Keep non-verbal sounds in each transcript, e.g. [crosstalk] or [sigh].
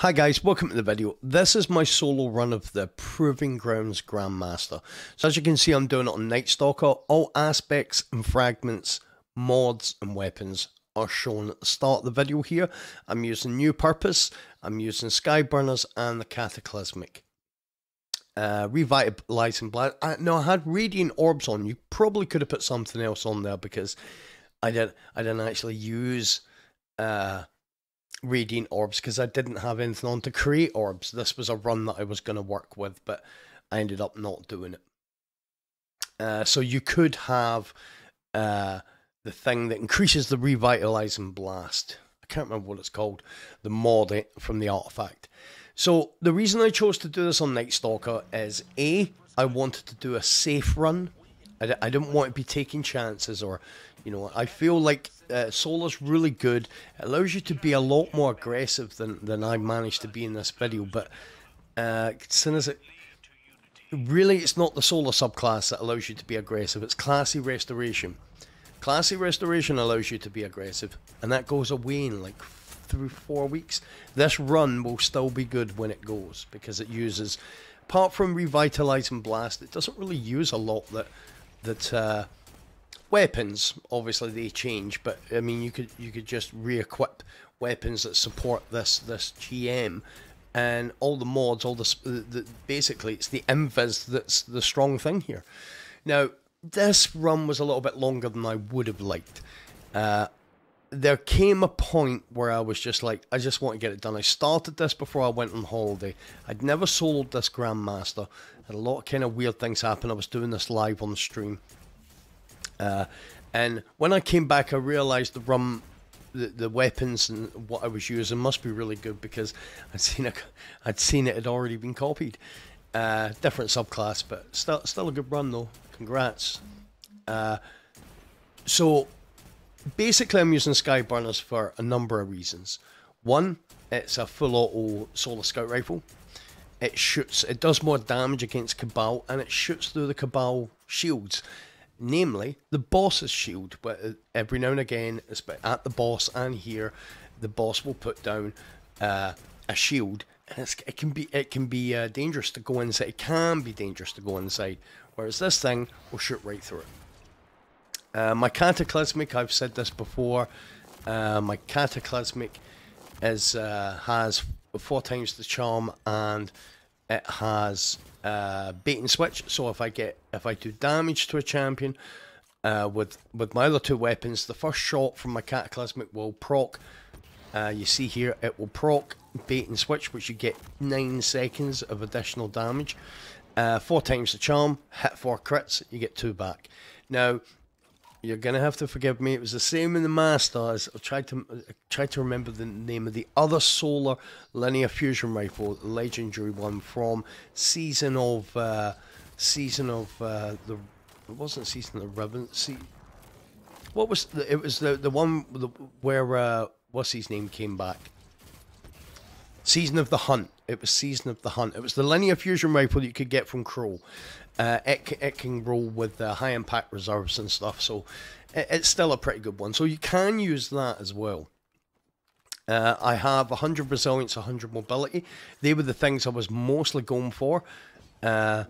Hi guys, welcome to the video. This is my solo run of the Proving Grounds Grandmaster. So as you can see I'm doing it on Night Stalker. All aspects and fragments, mods and weapons are shown at the start of the video here. I'm using New Purpose, I'm using Skyburners and the Cataclysmic. Uh, Revitalizing Blast. I, no, I had Radiant Orbs on. You probably could have put something else on there because I, didn't, I didn't actually use... Uh, radiant orbs because I didn't have anything on to create orbs. This was a run that I was going to work with, but I ended up not doing it. Uh, so you could have uh, the thing that increases the revitalizing blast. I can't remember what it's called. The mod from the artifact. So the reason I chose to do this on Night Stalker is A, I wanted to do a safe run. I d- I didn't want to be taking chances or, you know, I feel like uh, Solar's really good. It allows you to be a lot more aggressive than, than I managed to be in this video, but uh, as it really it's not the Solar subclass that allows you to be aggressive, it's Classy Restoration. Classy Restoration allows you to be aggressive, and that goes away in like three, four weeks. This run will still be good when it goes, because it uses, apart from Revitalizing Blast, it doesn't really use a lot that, that uh, weapons obviously they change but i mean you could you could just re-equip weapons that support this this gm and all the mods all the, the basically it's the invis that's the strong thing here now this run was a little bit longer than i would have liked uh, there came a point where I was just like, I just want to get it done. I started this before I went on holiday. I'd never soloed this Grandmaster. Had a lot of kind of weird things happen. I was doing this live on stream. Uh, and when I came back, I realised the rum, the, the weapons and what I was using must be really good because I'd seen it, I'd seen it had already been copied. Uh, different subclass, but still, still a good run though. Congrats. Uh, so basically, I'm using Skyburners for a number of reasons. One, it's a full auto solar scout rifle. It shoots, it does more damage against Cabal, and it shoots through the Cabal shields namely the boss's shield. But uh, every now and again, at the boss and here, the boss will put down uh, a shield, and it can be it can be uh, dangerous to go inside. It can be dangerous to go inside, whereas this thing will shoot right through it. Uh, my cataclysmic, I've said this before. Uh, my cataclysmic is uh, has four times the charm and it has a bait and switch. So if I get if I do damage to a champion uh, with with my other two weapons, the first shot from my cataclysmic will proc. Uh, you see here it will proc bait and switch, which you get nine seconds of additional damage. Uh, four times the charm, hit four crits, you get two back. Now you're gonna have to forgive me. It was the same in the Masters. I tried to I tried to remember the name of the other solar linear fusion rifle, the legendary one from season of uh, season of uh, the. It wasn't season of the Revenant. See, what was the, it? Was the the one where uh, what's his name came back? Season of the Hunt. It was Season of the Hunt. It was the linear fusion rifle that you could get from Crow. Uh, it, it can roll with uh, high impact reserves and stuff, so it, it's still a pretty good one. So you can use that as well. Uh, I have 100 resilience, 100 mobility. They were the things I was mostly going for. Uh,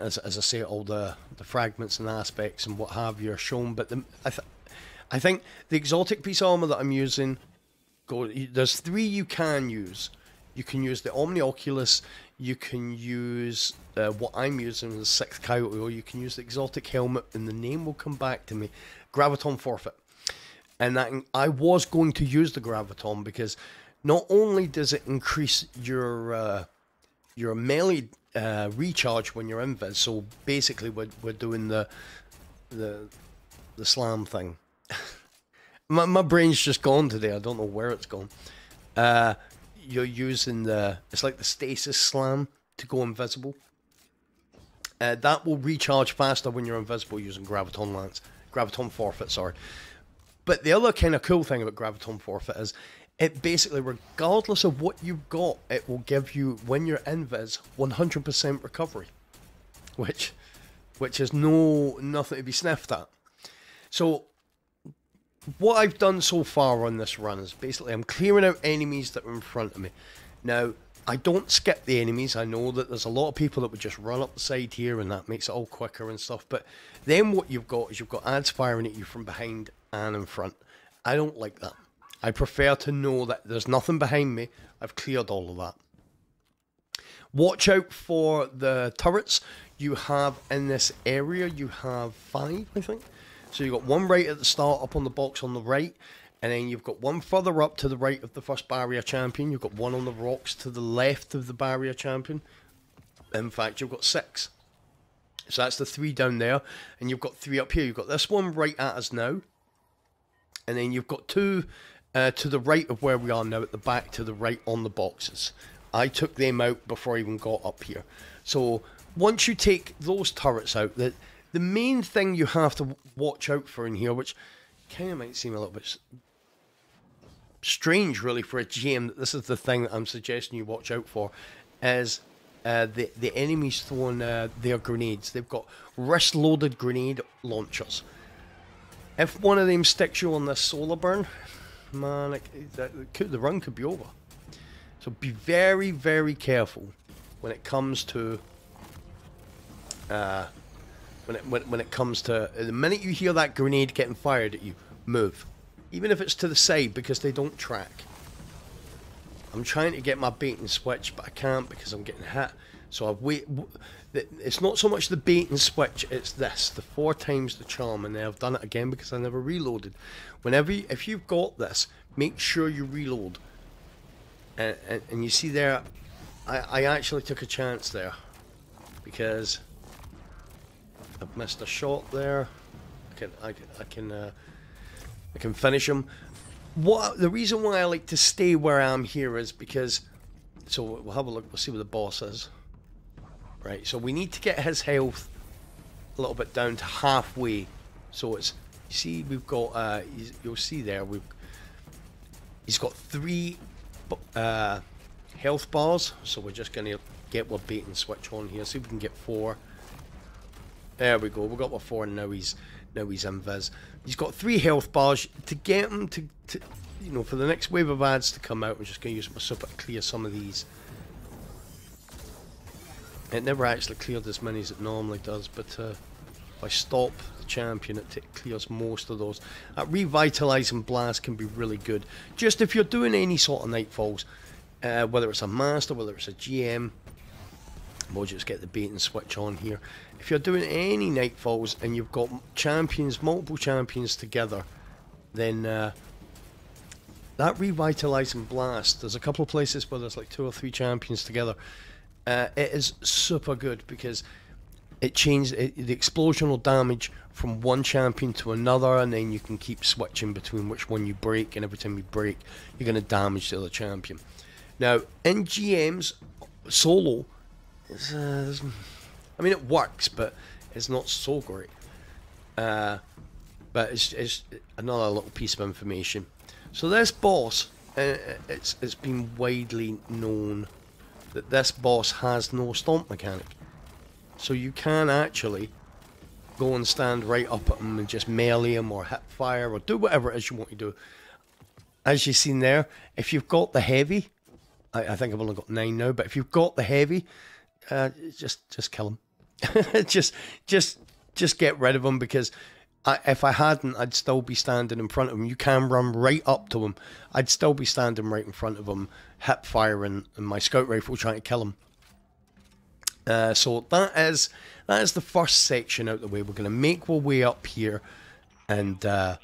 as, as I say, all the, the fragments and aspects and what have you are shown. But the, I, th I think the exotic piece of armor that I'm using, go, there's three you can use. You can use the Omni Oculus, you can use uh, what I'm using, the Sixth Coyote, or you can use the Exotic Helmet, and the name will come back to me. Graviton Forfeit. And that, I was going to use the Graviton because not only does it increase your uh, your melee uh, recharge when you're invis, so basically we're, we're doing the the the slam thing. [laughs] my, my brain's just gone today. I don't know where it's gone. You're using the it's like the stasis slam to go invisible. Uh, that will recharge faster when you're invisible using graviton lance, graviton forfeit. Sorry, but the other kind of cool thing about graviton forfeit is it basically, regardless of what you've got, it will give you when you're invis 100% recovery, which which is no nothing to be sniffed at. So what I've done so far on this run is basically I'm clearing out enemies that are in front of me. Now, I don't skip the enemies. I know that there's a lot of people that would just run up the side here and that makes it all quicker and stuff. But then what you've got is you've got ads firing at you from behind and in front. I don't like that. I prefer to know that there's nothing behind me. I've cleared all of that. Watch out for the turrets you have in this area. You have five, I think. So you've got one right at the start up on the box on the right. And then you've got one further up to the right of the first barrier champion. You've got one on the rocks to the left of the barrier champion. In fact, you've got six. So that's the three down there. And you've got three up here. You've got this one right at us now. And then you've got two uh, to the right of where we are now at the back to the right on the boxes. I took them out before I even got up here. So once you take those turrets out, the, the main thing you have to watch out for in here, which kind of might seem a little bit strange, really, for a GM that this is the thing that I'm suggesting you watch out for, is uh, the the enemies throwing uh, their grenades. They've got wrist-loaded grenade launchers. If one of them sticks you on this solar burn, man, it, it could, the run could be over. So be very, very careful when it comes to uh, when it when, when it comes to uh, the minute you hear that grenade getting fired at you, move even if it's to the side because they don't track. I'm trying to get my bait and switch, but I can't because I'm getting hit. So I wait. It's not so much the bait and switch; it's this: the four times the charm, and I've done it again because I never reloaded. Whenever, you, if you've got this, make sure you reload. And, and, and you see there, I, I actually took a chance there because I've missed a shot there. I can I, can I can uh, I can finish him. What the reason why I like to stay where I am here is because so we'll have a look. We'll see what the boss is. Right. So we need to get his health a little bit down to halfway. So it's you see we've got uh you'll see there we've he's got three uh, health bars. So we're just gonna get our bait and switch on here. See if we can get four. There we go. We've got our four and now he's now he's invis. He's got three health bars. To get him to, to you know, for the next wave of ads to come out, I'm just going to use my super to clear some of these. It never actually cleared as many as it normally does, but uh, if I stop the champion, it clears most of those. Uh, Revitalizing Blast can be really good. Just if you're doing any sort of Nightfalls, uh, whether it's a Master, whether it's a GM, we'll just get the bait and switch on here if you're doing any Nightfalls and you've got champions, multiple champions together, then uh, that revitalizing blast. There's a couple of places where there's like two or three champions together. Uh, it is super good because it changes it, the explosional damage from one champion to another, and then you can keep switching between which one you break. And every time you break, you're going to damage the other champion. Now in GMs solo, uh, I mean, it works, but it's not so great. Uh, but it's, it's another little piece of information. So this boss, uh, it's it's been widely known that this boss has no stomp mechanic. So you can actually go and stand right up at him and just melee him or hit fire or do whatever it is you want to do. As you've seen there, if you've got the heavy, I, I think I've only got nine now, but if you've got the heavy, uh, just just kill him. [laughs] just, just, just get rid of them because I, if I hadn't, I'd still be standing in front of them. You can run right up to them. I'd still be standing right in front of them, hip firing, and my scout rifle trying to kill them. Uh, so that is that is the first section out the way. We're going to make our way up here, and uh,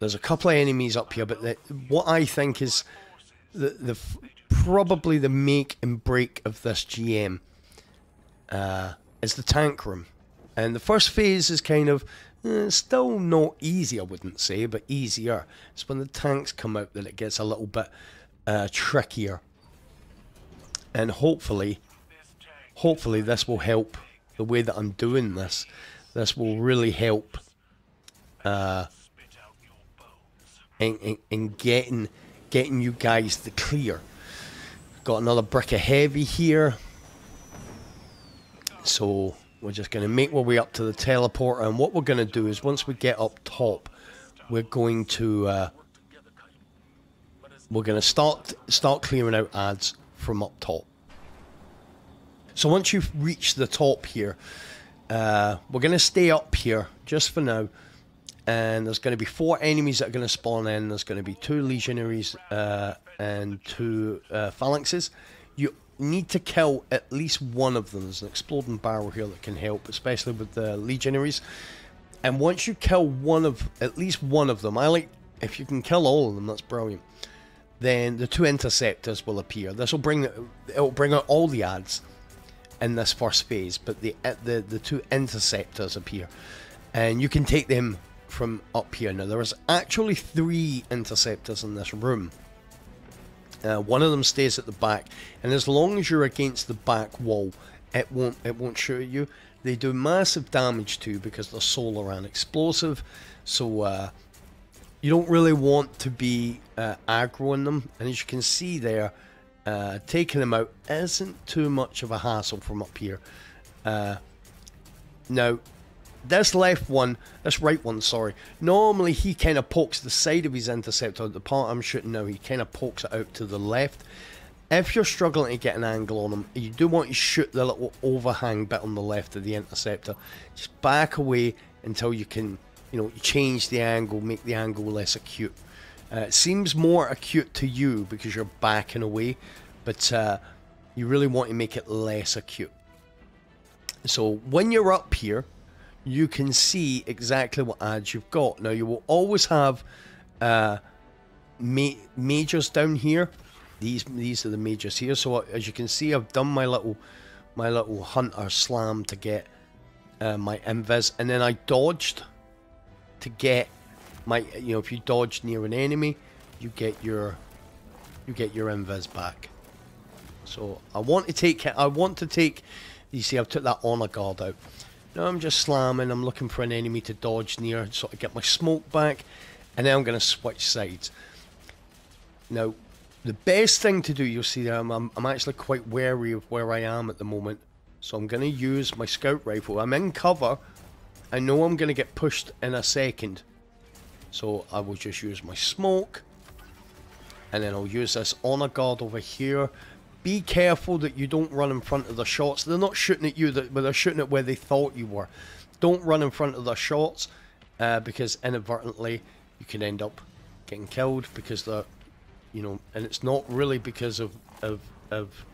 there's a couple of enemies up here. But the, what I think is the the probably the make and break of this GM uh, is the tank room. And the first phase is kind of eh, still not easy, I wouldn't say, but easier. It's when the tanks come out that it gets a little bit uh, trickier. And hopefully, hopefully this will help the way that I'm doing this. This will really help uh, in, in, in getting getting you guys the clear. Got another brick of heavy here. So we're just going to make our way up to the teleporter and what we're going to do is once we get up top we're going to uh, we're going to start start clearing out ads from up top. So once you've reached the top here, uh, we're going to stay up here just for now. And there's going to be four enemies that are going to spawn in. There's going to be two legionaries uh, and two uh, phalanxes. You need to kill at least one of them. There's an exploding barrel here that can help, especially with the legionaries. And once you kill one of, at least one of them, I like, if you can kill all of them, that's brilliant. Then the two interceptors will appear. This will bring, it'll bring out all the ads in this first phase, but the uh, the the two interceptors appear, and you can take them from up here. Now there is actually three interceptors in this room. Uh, one of them stays at the back, and as long as you're against the back wall, it won't it won't shoot at you. They do massive damage too because they're solar and explosive, so uh, you don't really want to be uh, aggroing them. And as you can see there, uh, taking them out isn't too much of a hassle from up here. Uh, now, this left one, this right one, sorry, normally he kind of pokes the side of his interceptor, the part I'm shooting now, he kind of pokes it out to the left. If you're struggling to get an angle on him, you do want to shoot the little overhang bit on the left of the interceptor. Just back away until you can, you know, change the angle, make the angle less acute. Uh, it seems more acute to you because you're backing away, but uh, you really want to make it less acute. So when you're up here, you can see exactly what ads you've got. Now you will always have uh, ma majors down here. These these are the majors here. So as you can see, I've done my little my little hunter slam to get uh, my invis, and then I dodged to get my you know if you dodge near an enemy, you get your you get your invis back. So I want to take I want to take. You see, I've took that honor guard out. Now I'm just slamming, I'm looking for an enemy to dodge near, so I get my smoke back, and then I'm going to switch sides. Now, the best thing to do, you'll see I'm, I'm actually quite wary of where I am at the moment, so I'm going to use my scout rifle. I'm in cover, I know I'm going to get pushed in a second, so I will just use my smoke, and then I'll use this honor guard over here, be careful that you don't run in front of the shots. They're not shooting at you, but they're shooting at where they thought you were. Don't run in front of the shots uh, because inadvertently you can end up getting killed because they're, you know, and it's not really because of, of, of,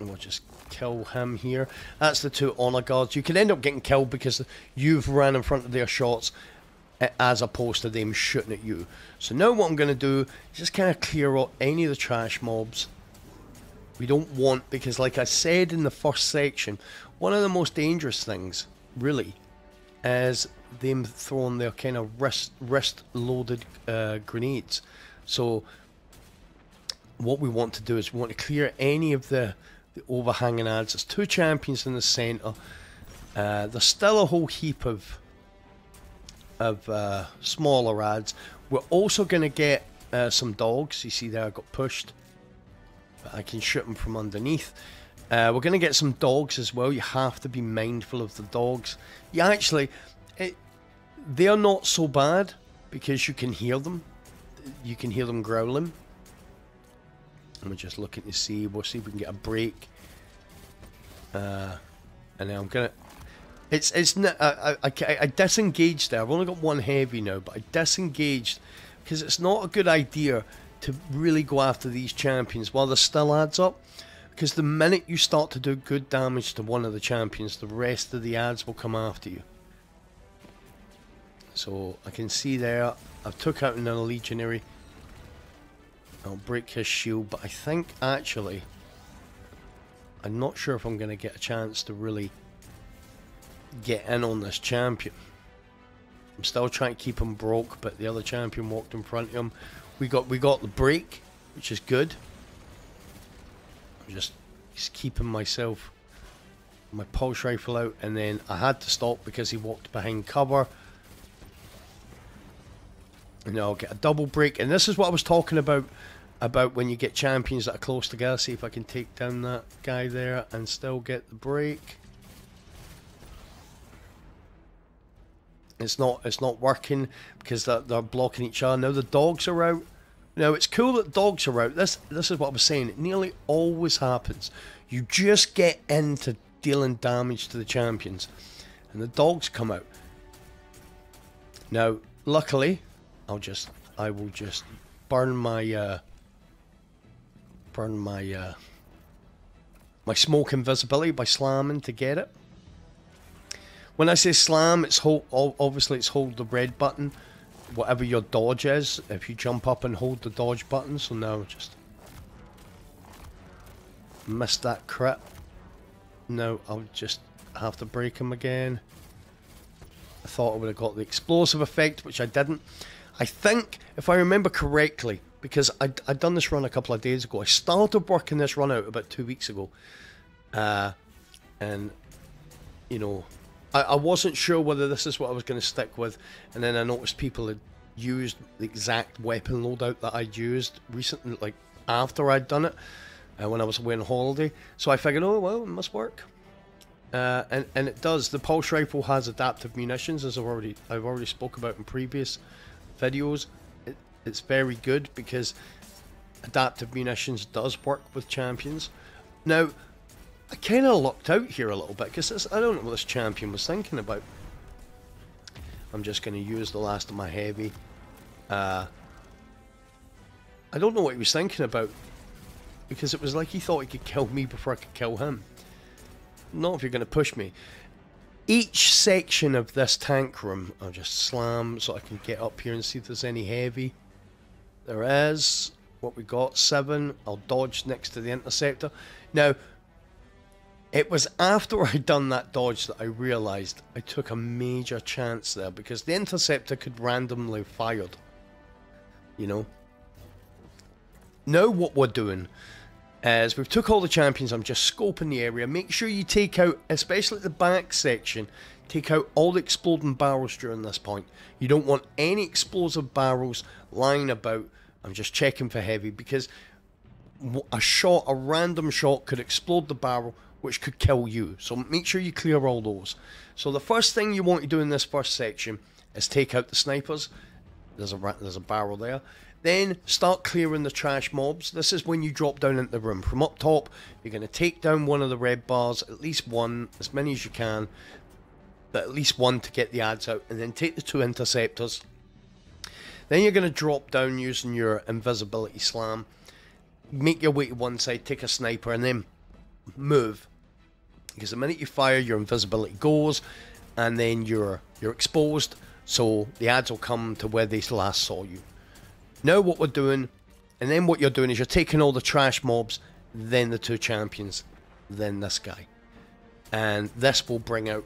we'll just kill him here. That's the two honor guards. You can end up getting killed because you've ran in front of their shots as opposed to them shooting at you. So now what I'm going to do is just kind of clear out any of the trash mobs. We don't want, because like I said in the first section, one of the most dangerous things, really, is them throwing their kind of wrist, wrist loaded uh, grenades. So what we want to do is we want to clear any of the, the overhanging ads. There's two champions in the centre. Uh, there's still a whole heap of of uh, smaller ads. We're also going to get uh, some dogs. You see there I got pushed. But I can shoot them from underneath. Uh, we're going to get some dogs as well. You have to be mindful of the dogs. You actually, it, they're not so bad because you can hear them. You can hear them growling. And we're just looking to see. We'll see if we can get a break. Uh, and then I'm going to it's it's uh, uh, I, I, I disengaged there. I've only got one heavy now, but I disengaged because it's not a good idea to really go after these champions while the still ads up. Because the minute you start to do good damage to one of the champions, the rest of the ads will come after you. So I can see there, I've took out another legionary. I'll break his shield, but I think actually, I'm not sure if I'm going to get a chance to really get in on this champion. I'm still trying to keep him broke, but the other champion walked in front of him. We got we got the break, which is good. I'm just, just keeping myself my pulse rifle out, and then I had to stop because he walked behind cover. And I'll get a double break, and this is what I was talking about about when you get champions that are close together. See if I can take down that guy there and still get the break. It's not it's not working because they're, they're blocking each other. Now the dogs are out. Now it's cool that dogs are out. This this is what I was saying. It nearly always happens. You just get into dealing damage to the champions, and the dogs come out. Now, luckily, I'll just I will just burn my uh, burn my uh, my smoke invisibility by slamming to get it. When I say slam, it's hold. Obviously, it's hold the red button, whatever your dodge is. If you jump up and hold the dodge button, so now just missed that crit. No, I'll just have to break him again. I thought I would have got the explosive effect, which I didn't. I think, if I remember correctly, because I'd, I'd done this run a couple of days ago. I started working this run out about two weeks ago. Uh, and, you know, I, I wasn't sure whether this is what I was going to stick with. And then I noticed people had used the exact weapon loadout that I'd used recently, like after I'd done it, uh, when I was away on holiday. So I figured, oh, well, it must work. Uh, and, and it does. The pulse rifle has adaptive munitions, as I've already I've already spoke about in previous videos. It, it's very good because adaptive munitions does work with champions. Now, I kind of lucked out here a little bit because I don't know what this champion was thinking about. I'm just going to use the last of my heavy. Uh, I don't know what he was thinking about because it was like he thought he could kill me before I could kill him. Not if you're going to push me. Each section of this tank room, I'll just slam so I can get up here and see if there's any heavy. There is. What we got, seven. I'll dodge next to the interceptor. Now, it was after I'd done that dodge that I realised I took a major chance there because the interceptor could randomly fired. You know? Now what we're doing is we've took all the champions, I'm just scoping the area. Make sure you take out, especially the back section, take out all the exploding barrels during this point. You don't want any explosive barrels lying about. I'm just checking for heavy because a shot, a random shot could explode the barrel which could kill you. So make sure you clear all those. So the first thing you want to do in this first section is take out the snipers. There's a there's a barrel there. Then start clearing the trash mobs. This is when you drop down into the room. From up top, you're going to take down one of the red bars, at least one, as many as you can, but at least one to get the ads out, and then take the two interceptors. Then you're going to drop down using your invisibility slam. Make your way to one side, take a sniper, and then move because the minute you fire, your invisibility goes, and then you're you're exposed. So the ads will come to where they last saw you. Now what we're doing, and then what you're doing is you're taking all the trash mobs, then the two champions, then this guy, and this will bring out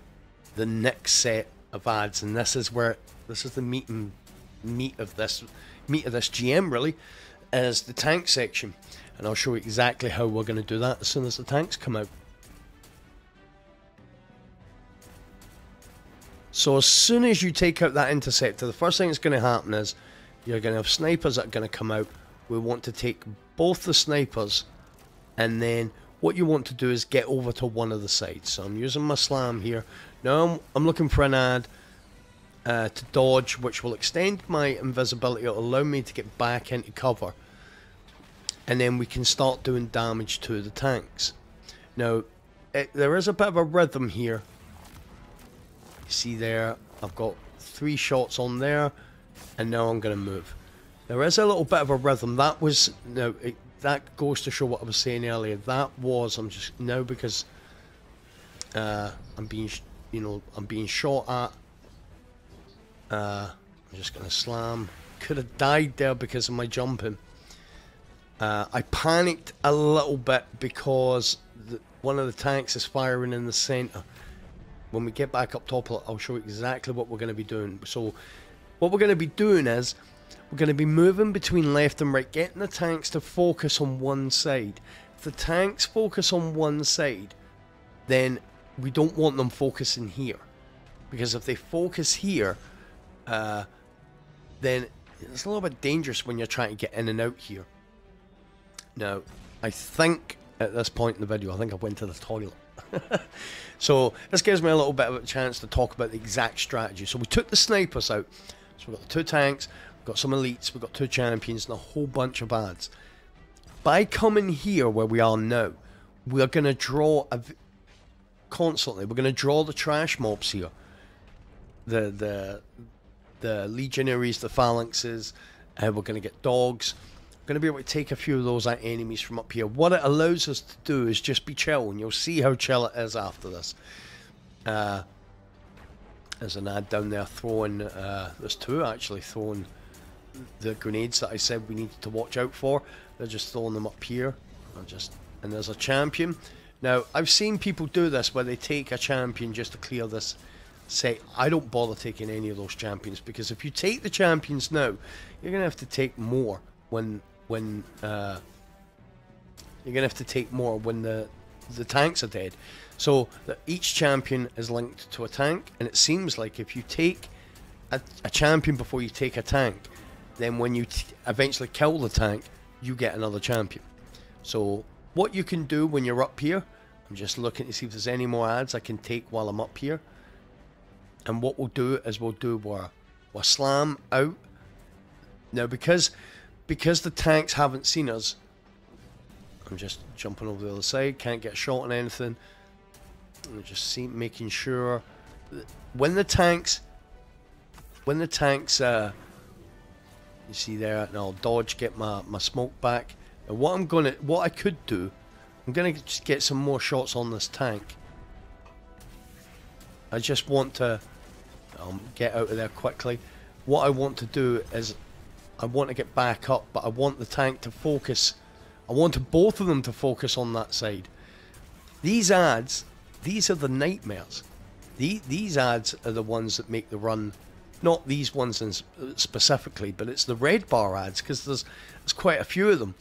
the next set of ads, and this is where this is the meat and meat of this meat of this GM really, is the tank section, and I'll show you exactly how we're going to do that as soon as the tanks come out. So as soon as you take out that interceptor, the first thing that's going to happen is you're going to have snipers that are going to come out. We want to take both the snipers and then what you want to do is get over to one of the sides. So I'm using my slam here. Now I'm, I'm looking for an ad uh, to dodge which will extend my invisibility. It'll allow me to get back into cover. And then we can start doing damage to the tanks. Now, it, there is a bit of a rhythm here see there, I've got three shots on there, and now I'm going to move. There is a little bit of a rhythm. That was, no, that goes to show what I was saying earlier. That was, I'm just, now because uh, I'm being, you know, I'm being shot at. Uh, I'm just going to slam. Could have died there because of my jumping. Uh, I panicked a little bit because the, one of the tanks is firing in the centre when we get back up top, I'll show you exactly what we're going to be doing. So, what we're going to be doing is we're going to be moving between left and right, getting the tanks to focus on one side. If the tanks focus on one side, then we don't want them focusing here. Because if they focus here, uh, then it's a little bit dangerous when you're trying to get in and out here. Now, I think at this point in the video, I think I went to the toilet. [laughs] so this gives me a little bit of a chance to talk about the exact strategy. So we took the snipers out. So we've got the two tanks, we've got some elites, we've got two champions, and a whole bunch of ads. By coming here where we are now, we're going to draw a, constantly. We're going to draw the trash mobs here. The the the legionaries, the phalanxes. Uh, we're going to get dogs. Going to be able to take a few of those enemies from up here. What it allows us to do is just be chill, and you'll see how chill it is after this. Uh, there's an ad down there throwing. Uh, there's two actually throwing the grenades that I said we needed to watch out for. They're just throwing them up here. i just and there's a champion. Now I've seen people do this where they take a champion just to clear this set. I don't bother taking any of those champions because if you take the champions now, you're gonna have to take more when when uh, you're gonna have to take more when the the tanks are dead. So that each champion is linked to a tank, and it seems like if you take a, a champion before you take a tank, then when you eventually kill the tank, you get another champion. So what you can do when you're up here, I'm just looking to see if there's any more ads I can take while I'm up here. And what we'll do is we'll do we'll, we'll slam out. Now because because the tanks haven't seen us, I'm just jumping over the other side, can't get shot on anything. I'm just see, making sure when the tanks when the tanks uh, you see there and I'll dodge get my, my smoke back. And what I'm gonna what I could do I'm gonna just get some more shots on this tank. I just want to um, get out of there quickly. What I want to do is I want to get back up but I want the tank to focus. I want both of them to focus on that side. These ads these are the nightmares. The, these ads are the ones that make the run. Not these ones in specifically, but it's the red bar ads because there's there's quite a few of them,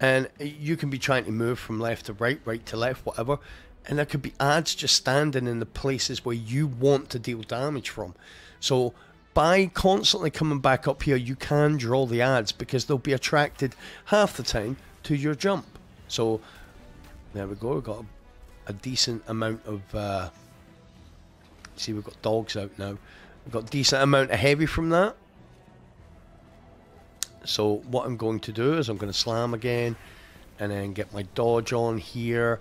and you can be trying to move from left to right, right to left, whatever, and there could be ads just standing in the places where you want to deal damage from. So by constantly coming back up here, you can draw the ads because they'll be attracted half the time to your jump. So there we go. We've got a, a decent amount of. Uh, see, we've got dogs out now. We've got decent amount of heavy from that. So what I'm going to do is I'm going to slam again and then get my dodge on here.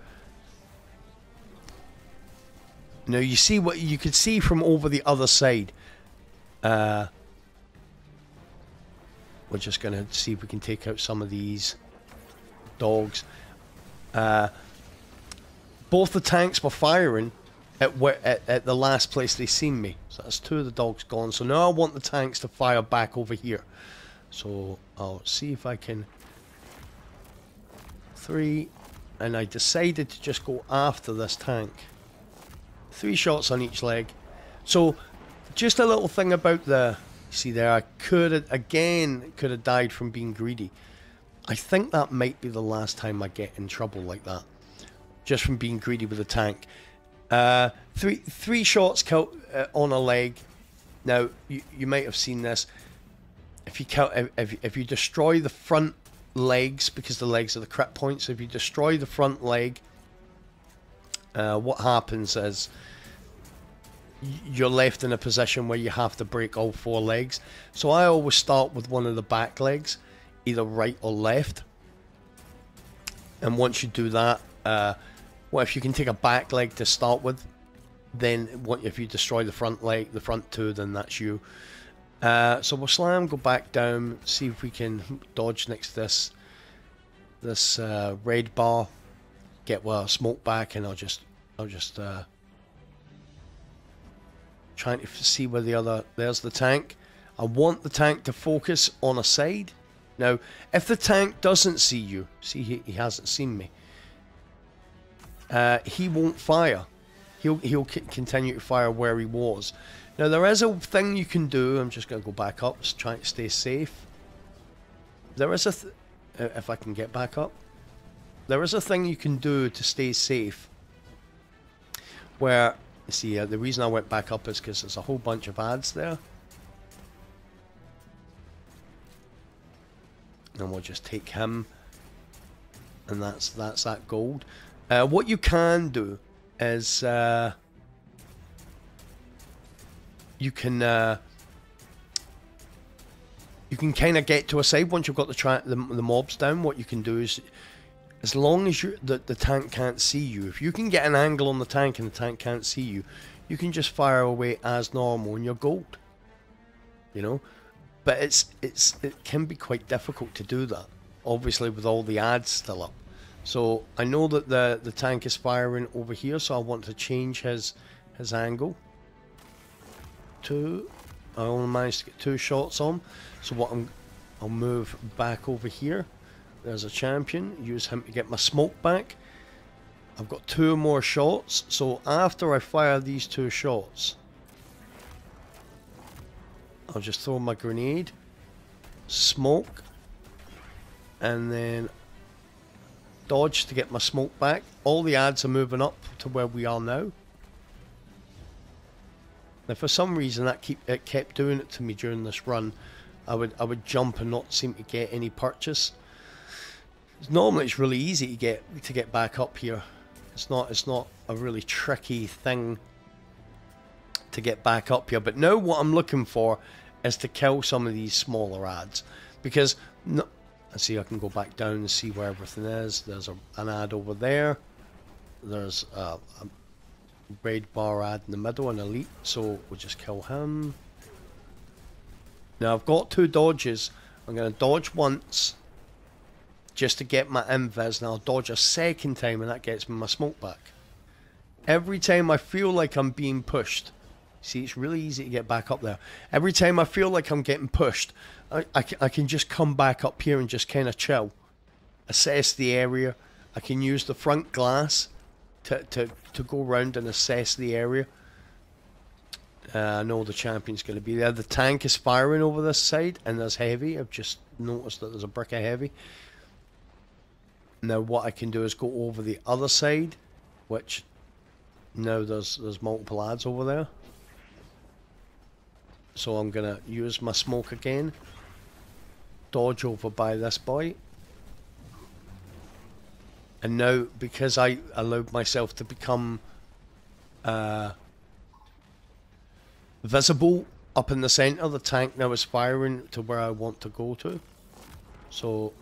Now you see what you could see from over the other side. Uh, we're just going to see if we can take out some of these dogs. Uh, both the tanks were firing at, where, at, at the last place they seen me. So that's two of the dogs gone. So now I want the tanks to fire back over here. So I'll see if I can... Three. And I decided to just go after this tank. Three shots on each leg. So just a little thing about the... See there, I could have, again, could have died from being greedy. I think that might be the last time I get in trouble like that. Just from being greedy with a tank. Uh, three three shots count uh, on a leg. Now you, you might have seen this. If you count if, if you destroy the front legs because the legs are the crit points. If you destroy the front leg, uh, what happens is you're left in a position where you have to break all four legs. So I always start with one of the back legs, either right or left. And once you do that, uh, well, if you can take a back leg to start with, then what if you destroy the front leg, the front two, then that's you. Uh, so we'll slam, go back down, see if we can dodge next to this this uh, red bar, get well smoke back, and I'll just I'll just uh, trying to see where the other there's the tank. I want the tank to focus on a side. Now, if the tank doesn't see you, see he, he hasn't seen me uh, he won't fire. He'll he'll continue to fire where he was. Now there is a thing you can do. I'm just going to go back up, trying to stay safe. There is a uh, if I can get back up. There is a thing you can do to stay safe. Where you see, uh, the reason I went back up is because there's a whole bunch of ads there. And we'll just take him, and that's that's that gold. Uh, what you can do is uh, you can uh, you can kind of get to a side once you've got the, the the mobs down. What you can do is, as long as you the, the tank can't see you, if you can get an angle on the tank and the tank can't see you, you can just fire away as normal and you're gold. You know, but it's it's it can be quite difficult to do that. Obviously, with all the ads still up. So I know that the the tank is firing over here, so I want to change his his angle. Two, I only managed to get two shots on. So what I'm, I'll move back over here. There's a champion. Use him to get my smoke back. I've got two more shots. So after I fire these two shots, I'll just throw my grenade, smoke, and then dodge to get my smoke back. All the ads are moving up to where we are now. Now, for some reason, that keep it kept doing it to me during this run. I would I would jump and not seem to get any purchase. Normally, it's really easy to get to get back up here. It's not it's not a really tricky thing to get back up here. But now, what I'm looking for is to kill some of these smaller ads because no, I see I can go back down and see where everything is. There's a, an ad over there. There's a, a red bar ad in the middle, an elite, so we'll just kill him. Now I've got two dodges. I'm going to dodge once just to get my invis, and I'll dodge a second time, and that gets me my smoke back. Every time I feel like I'm being pushed, see, it's really easy to get back up there. Every time I feel like I'm getting pushed, I, I, I can just come back up here and just kind of chill, assess the area. I can use the front glass to, to, to go around and assess the area. Uh, I know the champion's going to be there. The tank is firing over this side, and there's heavy. I've just noticed that there's a brick of heavy. Now what I can do is go over the other side, which now there's there's multiple ads over there. So I'm gonna use my smoke again. Dodge over by this boy. And now, because I allowed myself to become uh, visible up in the centre, the tank now is firing to where I want to go to. So,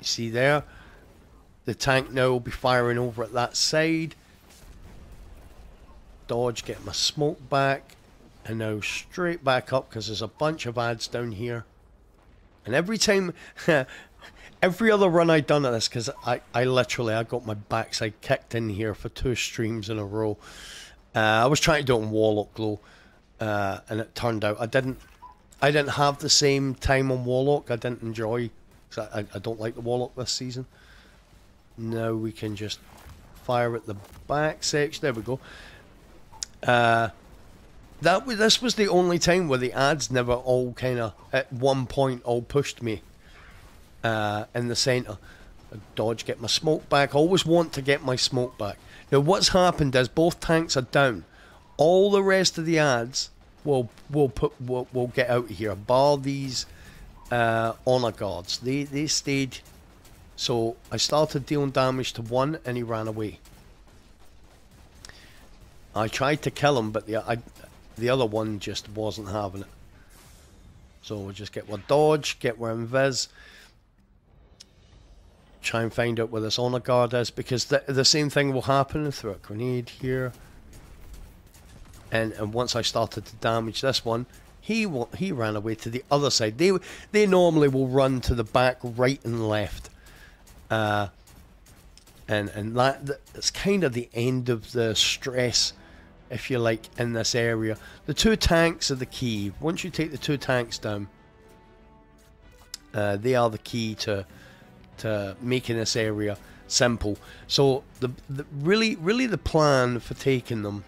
you see there, the tank now will be firing over at that side. Dodge, get my smoke back, and now straight back up because there's a bunch of ads down here. And every time [laughs] every other run I've done of this, because I, I literally I got my backside kicked in here for two streams in a row. Uh, I was trying to do it on Warlock Glow, uh, and it turned out I didn't. I didn't have the same time on Warlock. I didn't enjoy. I, I don't like the Warlock this season. Now we can just fire at the back section. There we go. Uh, that was this was the only time where the ads never all kind of at one point all pushed me uh, in the centre. Dodge, get my smoke back. Always want to get my smoke back. Now, what's happened is both tanks are down. All the rest of the ads will will put will, will get out of here. Bar these uh, honor guards. They they stayed. So I started dealing damage to one, and he ran away. I tried to kill him, but the I, the other one just wasn't having it. So we'll just get one dodge, get one invis try and find out where this honor guard is because the, the same thing will happen through a grenade here and and once I started to damage this one he he ran away to the other side. They they normally will run to the back right and left uh, and and that that's kind of the end of the stress if you like in this area. The two tanks are the key. Once you take the two tanks down uh, they are the key to uh, making this area simple. So the, the really really the plan for taking them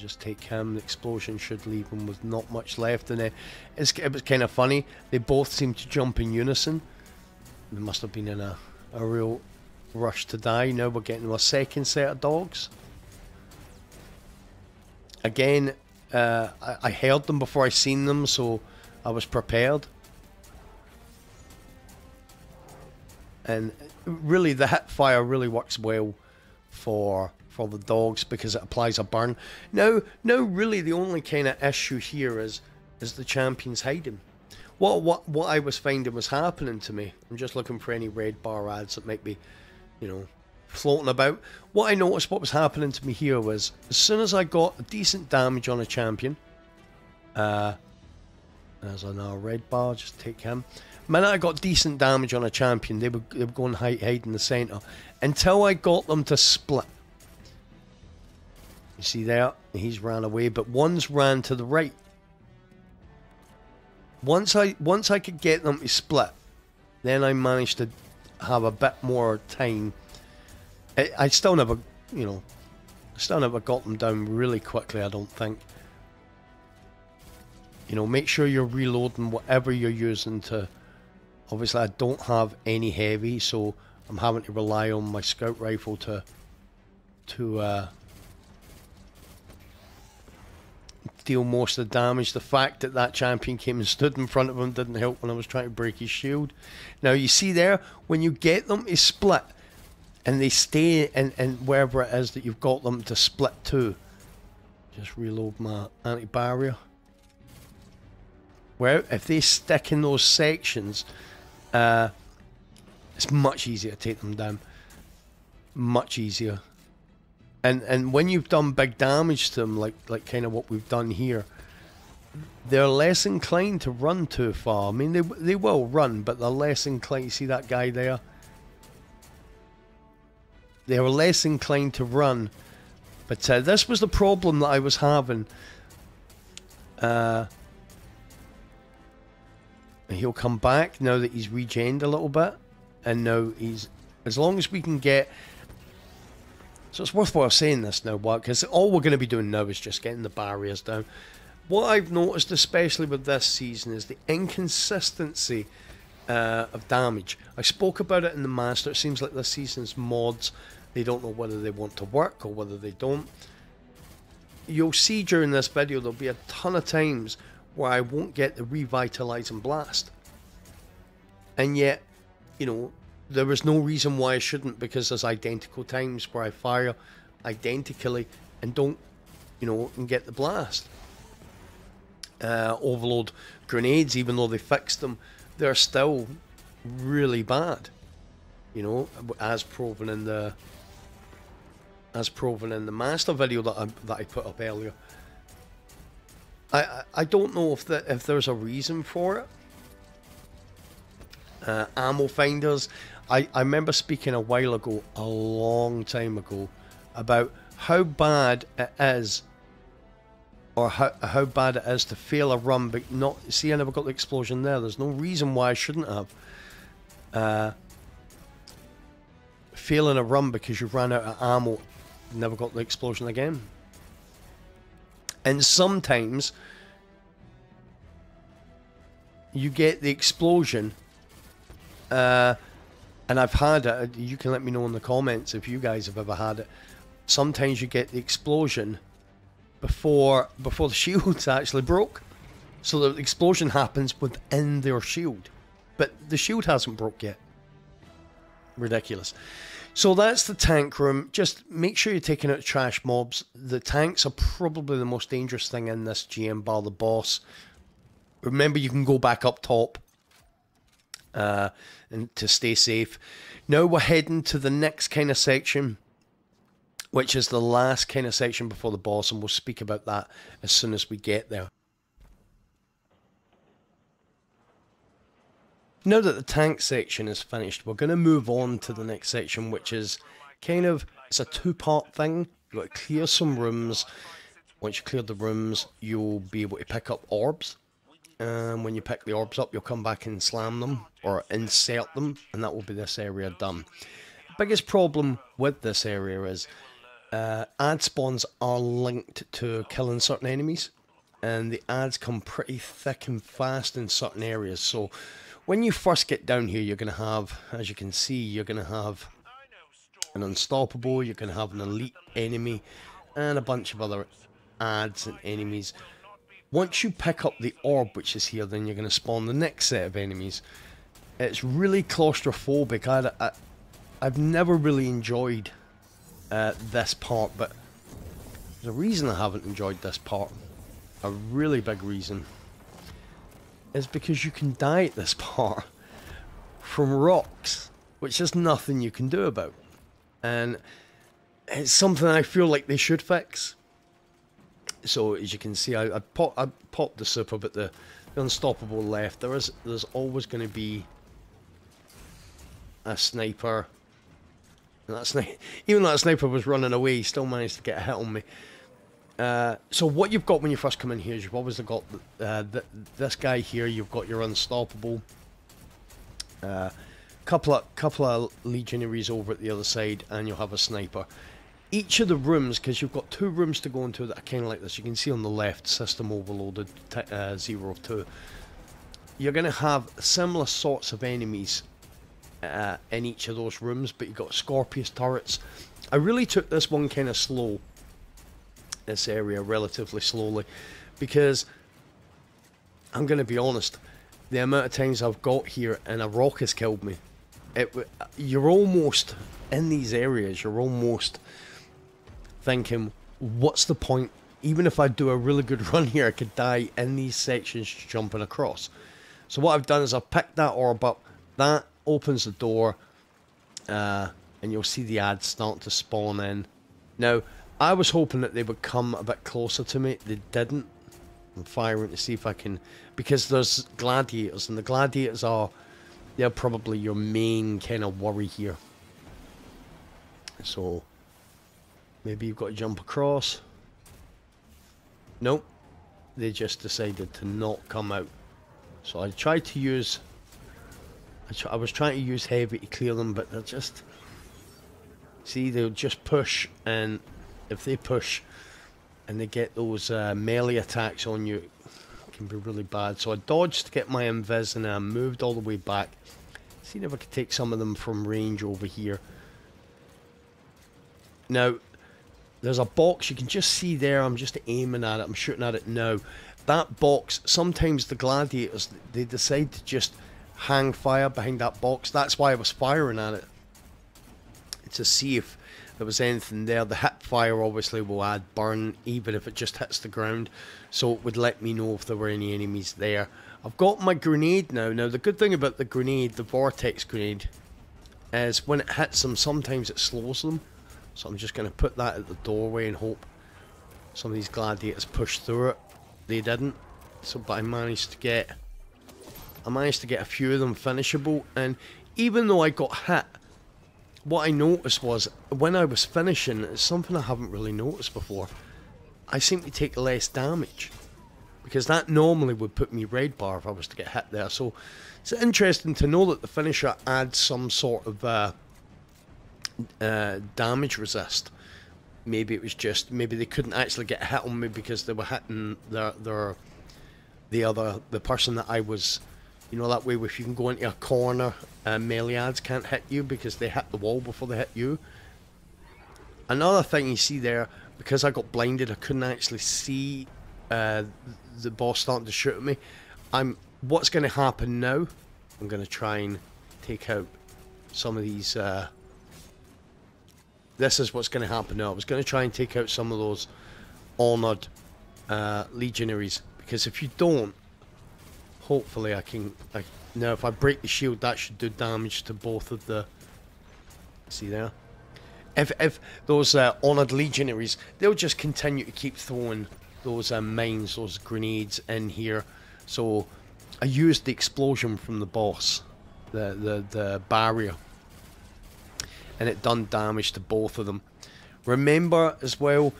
just take him. The explosion should leave him with not much left, and it, it's, it was kind of funny. They both seem to jump in unison. They must have been in a, a real rush to die. Now we're getting a second set of dogs. Again, uh, I, I heard them before I seen them, so I was prepared. and really the fire really works well for for the dogs because it applies a burn. Now, now really the only kind of issue here is is the champions hiding. What what what I was finding was happening to me. I'm just looking for any red bar ads that might be, you know, floating about. What I noticed, what was happening to me here was as soon as I got a decent damage on a champion, uh, there's another red bar. Just take him. Minute I got decent damage on a champion, they were they would go and hide, hide in the center until I got them to split. You see there, he's ran away, but one's ran to the right. Once I once I could get them to split, then I managed to have a bit more time. I, I still never, you know, still never got them down really quickly. I don't think. You know, make sure you're reloading whatever you're using to. Obviously, I don't have any heavy, so I'm having to rely on my scout rifle to to uh, deal most of the damage. The fact that that champion came and stood in front of him didn't help when I was trying to break his shield. Now you see there, when you get them to split, and they stay in, in wherever it is that you've got them to split to. Just reload my anti-barrier. Where if they stick in those sections, uh, it's much easier to take them down. Much easier. And and when you've done big damage to them, like like kind of what we've done here, they're less inclined to run too far. I mean, they they will run, but they're less inclined. You see that guy there? They are less inclined to run. But uh, this was the problem that I was having. Uh, he'll come back now that he's regened a little bit. And now he's... As long as we can get so it's worthwhile saying this now, because all we're going to be doing now is just getting the barriers down. What I've noticed, especially with this season, is the inconsistency uh, of damage. I spoke about it in the Master. It seems like this season's mods, they don't know whether they want to work or whether they don't. You'll see during this video, there'll be a ton of times where I won't get the Revitalizing Blast. And yet, you know, there was no reason why I shouldn't because there's identical times where I fire identically and don't, you know, and get the blast. Uh, overload grenades, even though they fixed them, they're still really bad. You know, as proven in the as proven in the master video that I that I put up earlier. I I, don't know if that if there's a reason for it. Uh, ammo finders. I, I remember speaking a while ago, a long time ago, about how bad it is, or how, how bad it is to fail a run, but not. See, I never got the explosion there. There's no reason why I shouldn't have. Uh, failing a run because you ran out of ammo, never got the explosion again. And sometimes you get the explosion. Uh, and I've had it. You can let me know in the comments if you guys have ever had it. Sometimes you get the explosion before before the [laughs] shield's actually broke, so the explosion happens within their shield, but the shield hasn't broke yet. Ridiculous. So that's the tank room. Just make sure you're taking out trash mobs. The tanks are probably the most dangerous thing in this GM bar the boss. Remember, you can go back up top uh, and to stay safe. Now we're heading to the next kind of section, which is the last kind of section before the boss, and we'll speak about that as soon as we get there. Now that the tank section is finished, we're going to move on to the next section, which is kind of it's a two-part thing. You've got to clear some rooms. Once you clear the rooms, you'll be able to pick up orbs and when you pick the orbs up, you'll come back and slam them or insert them, and that will be this area done. Biggest problem with this area is uh, ad spawns are linked to killing certain enemies, and the ads come pretty thick and fast in certain areas. So when you first get down here, you're going to have, as you can see, you're going to have an unstoppable, you're going to have an elite enemy, and a bunch of other ads and enemies once you pick up the orb which is here, then you're going to spawn the next set of enemies. It's really claustrophobic. I, I, I've never really enjoyed uh, this part, but there's a reason I haven't enjoyed this part. A really big reason. Is because you can die at this [laughs] part from rocks, which there's nothing you can do about. And it's something I feel like they should fix. So as you can see, I, I, pop, I popped the super, but the, the unstoppable left. There is there's always going to be a sniper. And that sni [laughs] even though that sniper was running away, he still managed to get a hit on me. Uh, so what you've got when you first come in here is you've obviously got uh, th this guy here. You've got your unstoppable. Uh, couple of couple of legionaries over at the other side, and you'll have a sniper. Each of the rooms, because you've got two rooms to go into that are kind of like this. You can see on the left, system overloaded, uh, zero of two. You're going to have similar sorts of enemies uh, in each of those rooms, but you've got Scorpius turrets. I really took this one kind of slow, this area relatively slowly, because I'm going to be honest, the amount of times I've got here and a rock has killed me, it, you're almost in these areas, you're almost thinking, what's the point? Even if I do a really good [laughs] run here, I could die in these sections jumping across. So what I've done is I've picked that orb up. That opens the door. Uh, and you'll see the ads start to spawn in. Now, I was hoping that they would come a bit closer to me. They didn't. I'm firing to see if I can... Because there's gladiators, and the gladiators are... They're probably your main kind of worry here. So, maybe you've got to jump across. Nope. They just decided to not come out. So I tried to use... I, I was trying to use heavy to clear them, but they're just... See, they'll just push, and if they push and they get those uh, melee attacks on you, it can be really bad. So I dodged to get my invis, and I moved all the way back. See if I could take some of them from range over here. Now, there's a box you can just see there. I'm just aiming at it. I'm shooting at it now. That box, sometimes the gladiators, they decide to just hang fire behind that box. That's why I was firing at it. To see if there was anything there. The hip fire obviously will add burn even if it just hits the ground. So it would let me know if there were any enemies there. I've got my grenade now. Now the good thing about the grenade, the vortex grenade, is when it hits them, sometimes it slows them. So I'm just going to put that at the doorway and hope some of these gladiators push through it. They didn't. So, but I managed to get, I managed to get a few of them finishable. And even though I got hit, what I noticed was when I was finishing, it's something I haven't really noticed before. I seem to take less damage because that normally would put me red bar if I was to get hit there. So it's interesting to know that the finisher adds some sort of uh, uh, damage resist. Maybe it was just maybe they couldn't actually get hit on me because they were hitting their their the other the person that I was. You know that way if you can go into a corner, uh, melee ads can't hit you because they hit the wall before they hit you. Another thing you see there, because I got blinded, I couldn't actually see uh, the boss starting to shoot at me. I'm. What's going to happen now? I'm going to try and take out some of these. Uh, this is what's going to happen now. I was going to try and take out some of those honoured uh, legionaries because if you don't, hopefully I can. I, now, if I break the shield, that should do damage to both of the. See there. If if those uh, honoured legionaries, they'll just continue to keep throwing those uh, mines, those grenades in here. So I used the explosion from the boss, the the the barrier and it done damage to both of them. Remember as well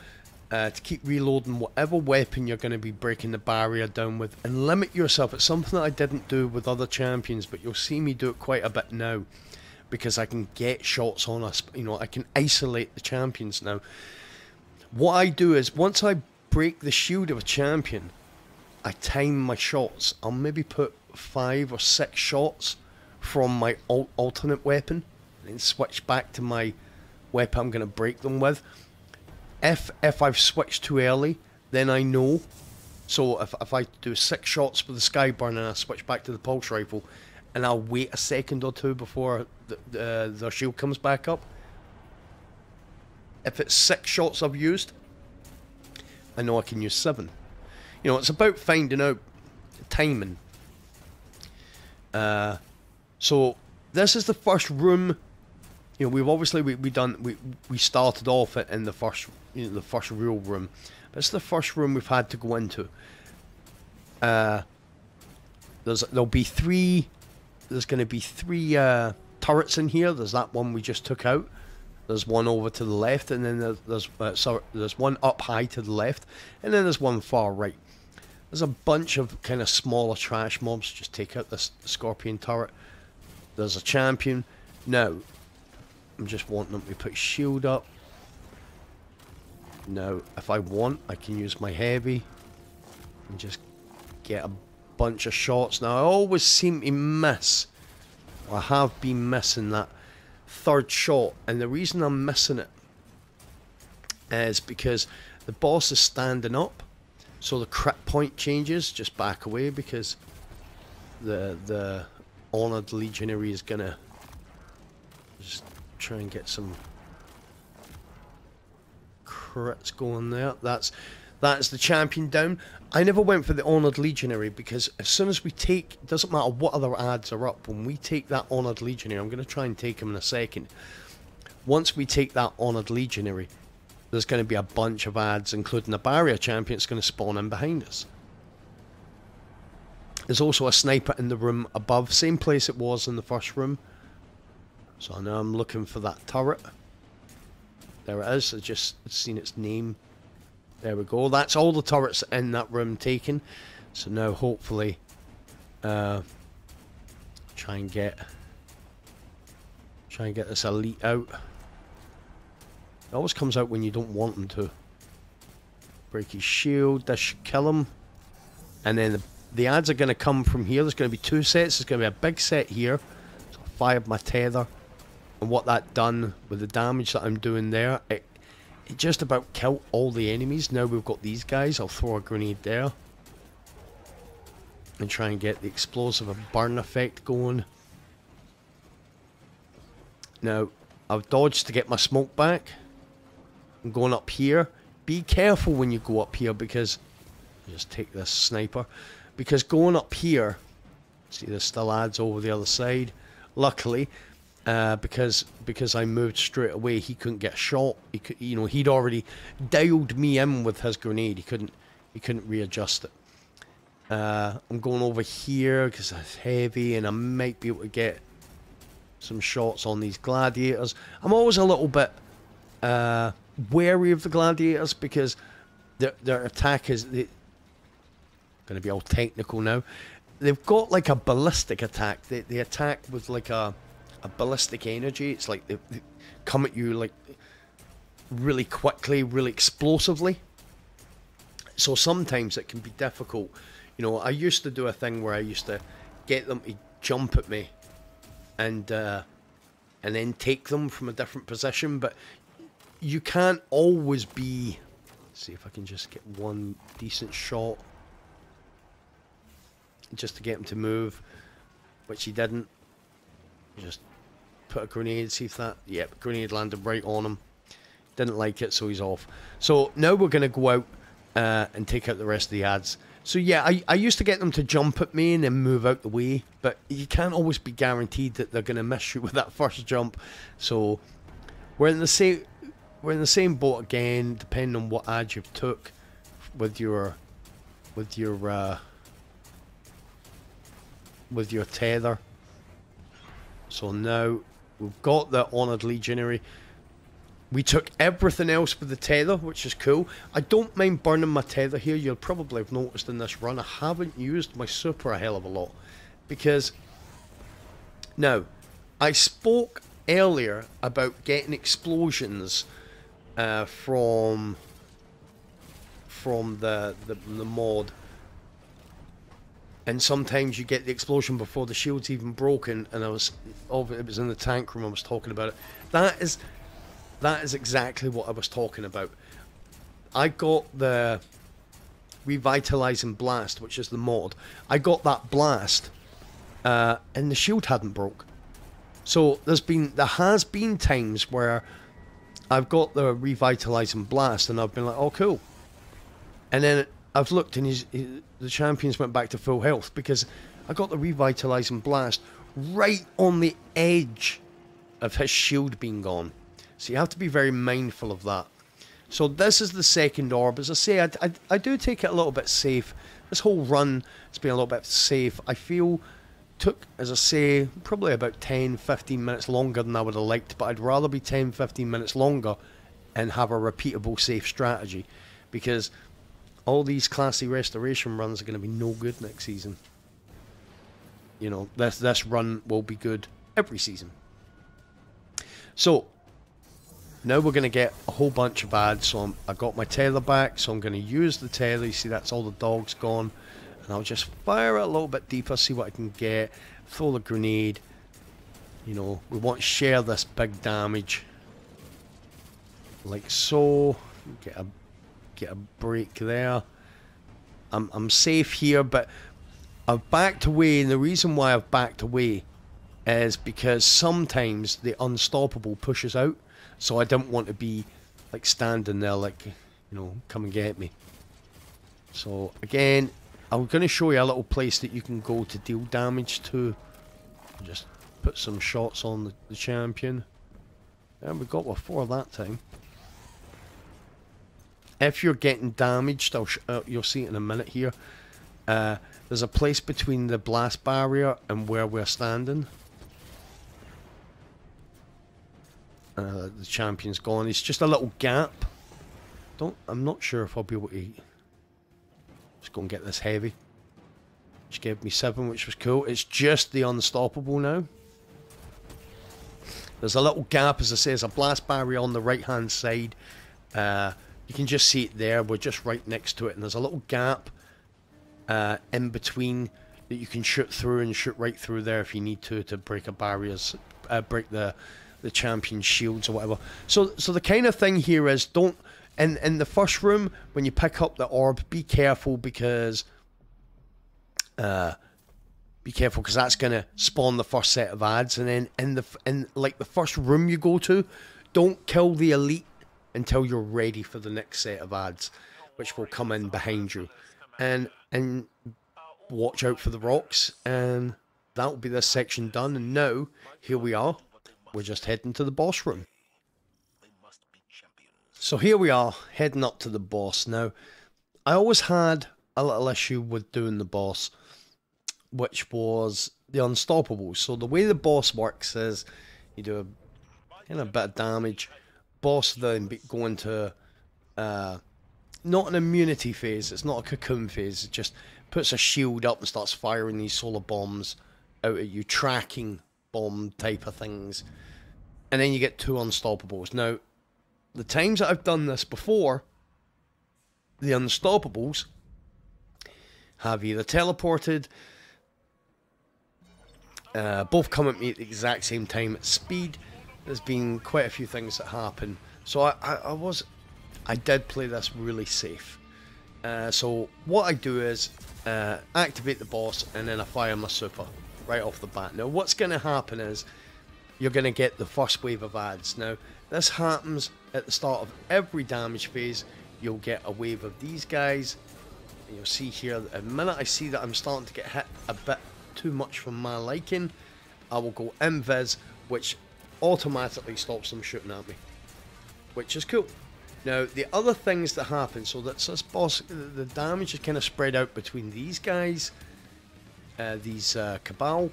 uh, to keep reloading whatever weapon you're going to be breaking the barrier down with and limit yourself. It's something that I didn't do with other champions, but you'll see me do it quite a bit now because I can get shots on us. You know, I can isolate the champions now. What I do is once I break the shield of a champion, I time my shots. I'll maybe put five or six shots from my al alternate weapon and switch back to my weapon I'm going to break them with. If if I've switched too early, then I know. So if, if I do six shots with the Skyburn and I switch back to the pulse rifle, and I'll wait a second or two before the, the, the shield comes back up. If it's six shots I've used, I know I can use seven. You know, it's about finding out timing. Uh, so this is the first room. You know, we've obviously we, we done we we started off in the first you know the first real room. This is the first room we've had to go into. Uh, there's there'll be three. There's going to be three uh, turrets in here. There's that one we just took out. There's one over to the left, and then there's there's, uh, there's one up high to the left, and then there's one far right. There's a bunch of kind of smaller trash mobs. Just take out this scorpion turret. There's a champion. Now, I'm just wanting them to put shield up. Now, if I want, I can use my heavy and just get a bunch of shots. Now, I always seem to miss. I have been missing that third shot, and the reason I'm missing it is because the boss is standing up, so the crit point changes. Just back away because the the honored legionary is gonna just try and get some crits going there. That's that's the champion down. I never went for the Honoured Legionary because as soon as we take, doesn't matter what other ads are up, when we take that Honoured Legionary, I'm going to try and take him in a second. Once we take that Honoured Legionary, there's going to be a bunch of ads, including a barrier champion that's going to spawn in behind us. There's also a sniper in the room above, same place it was in the first room. So now I'm looking for that turret. There it is, I just seen its name there we go. That's all the turrets in that room taken. So now hopefully uh, try and get try and get this elite out. It always comes out when you don't want them to. Break his shield. This should kill him. And then the, the ads are going to come from here. There's going to be two sets. There's going to be a big set here. So I fired my tether. And what that done with the damage that I'm doing there, it it just about killed all the enemies. Now we've got these guys. I'll throw a grenade there. And try and get the explosive burn effect going. Now, I've dodged to get my smoke back. I'm going up here. Be careful when you go up here because... Just take this sniper. Because going up here... See, there's still ads over the other side. Luckily, uh, because because I moved straight away. He couldn't get a shot. He could, you know, he'd already dialed me in with his grenade. He couldn't he couldn't readjust it. Uh, I'm going over here because it's heavy, and I might be able to get some shots on these gladiators. I'm always a little bit uh, wary of the gladiators because their their attack is going to be all technical now. They've got like a ballistic attack. They they attack with like a a ballistic energy. It's like they, they come at you like really quickly, really explosively. So sometimes it can be difficult. You know, I used to do a thing where I used to get them to jump at me and uh, and then take them from a different position, but you can't always be. see if I can just get one decent shot just to get him to move, which he didn't. Just put a grenade, see if that... Yep, grenade landed right on him. Didn't like it, so he's off. So now we're going to go out uh, and take out the rest of the ads. So yeah, I, I used to get them to jump at me and then move out the way, but you can't always be guaranteed that they're going to miss [laughs] you with that first jump. So we're in the same we're in the same boat again, depending on what ad you've took with your with your uh, with your tether. So now We've got the Honoured Legionary. We took everything else with the tether, which is cool. I don't mind burning my tether here. You'll probably have noticed in this run I haven't used my super a hell of a lot. Because, now, I spoke earlier about getting explosions uh, from from the, the, the mod and sometimes you get the explosion before the shield's even broken and I was it was in the tank room I was talking about it. That is that is exactly what I was talking about. I got the revitalizing blast which is the mod. I got that blast uh, and the shield hadn't broke. So there's been there has been times where I've got the revitalizing blast, and I've been like, oh cool, and then I've looked and he's, he, the champions went back to full health because I got the revitalizing blast right on the edge of his shield being gone. So you have to be very mindful of that. So this is the second orb. As I say, I, I, I do take it a little bit safe. This whole run has been a little bit safe. I feel took, as I say, probably about 10, 15 minutes longer than I would have liked, but I'd rather be 10, 15 minutes longer and have a repeatable safe strategy because all these classy restoration runs are going to be no good next season. You know, this this run will be good every season. So now we're going to get a whole bunch of ads. So I'm, I got my tailor back, so I'm going to use the tailor. You see, that's all the dogs gone, and I'll just fire it a little bit deeper, see what I can get. Throw the grenade. You know, we want to share this big damage, like so. Get a get a break there. I'm, I'm safe here, but I've backed away, and the reason why I've backed away is because sometimes the unstoppable pushes out, so I don't want to be like standing there like, you know, come and get me. So again, I'm going to show you a little place that you can go to deal damage to. Just put some shots on the, the champion. And we got one for that time. If you're getting damaged, I'll uh, you'll see it in a minute here. Uh, there's a place between the blast barrier and where we're standing. Uh, the champion's gone. It's just a little gap. Don't. I'm not sure if I'll be able to. Eat. Just go and get this heavy. Which gave me seven, which was cool. It's just the unstoppable now. There's a little gap, as I say, there's a blast barrier on the right hand side. Uh, you can just see it there. We're just right next to it, and there's a little gap uh, in between that you can shoot through and shoot right through there if you need to to break a barriers, uh, break the the champion shields or whatever. So so the kind of thing here is don't in in the first room when you pick up the orb, be careful because uh be careful because that's gonna spawn the first set of ads, and then in the in like the first room you go to, don't kill the elite until you're ready for the next set of ads, which will come in behind you. And and watch out for the rocks, and that'll be this section done. And now, here we are. We're just heading to the boss room. So here we are, heading up to the boss. Now, I always had a little issue with doing the boss, which was the unstoppable. So the way the boss works is you do a kind of bit of damage, boss then go into uh, not an immunity phase, it's not a cocoon phase, it just puts a shield up and starts firing these solar bombs out at you, tracking bomb type of things. And then you get two unstoppables. Now, the times that I've done this before, the unstoppables have either teleported, uh, both come at me at the exact same time at speed, there's been quite a few things that happen. So I, I, I was, I did play this really safe. Uh, so what I do is uh, activate the boss and then I fire my super right off the bat. Now what's going to happen is you're going to get the first wave of ads. Now this happens at the start of every damage phase. You'll get a wave of these guys. You'll see here, the minute I see that I'm starting to get hit a bit too much for my liking, I will go invis, which automatically stops them shooting at me, which is cool. Now, the other things that happen, so that's this boss, the damage is kind of spread out between these guys, uh, these uh, Cabal.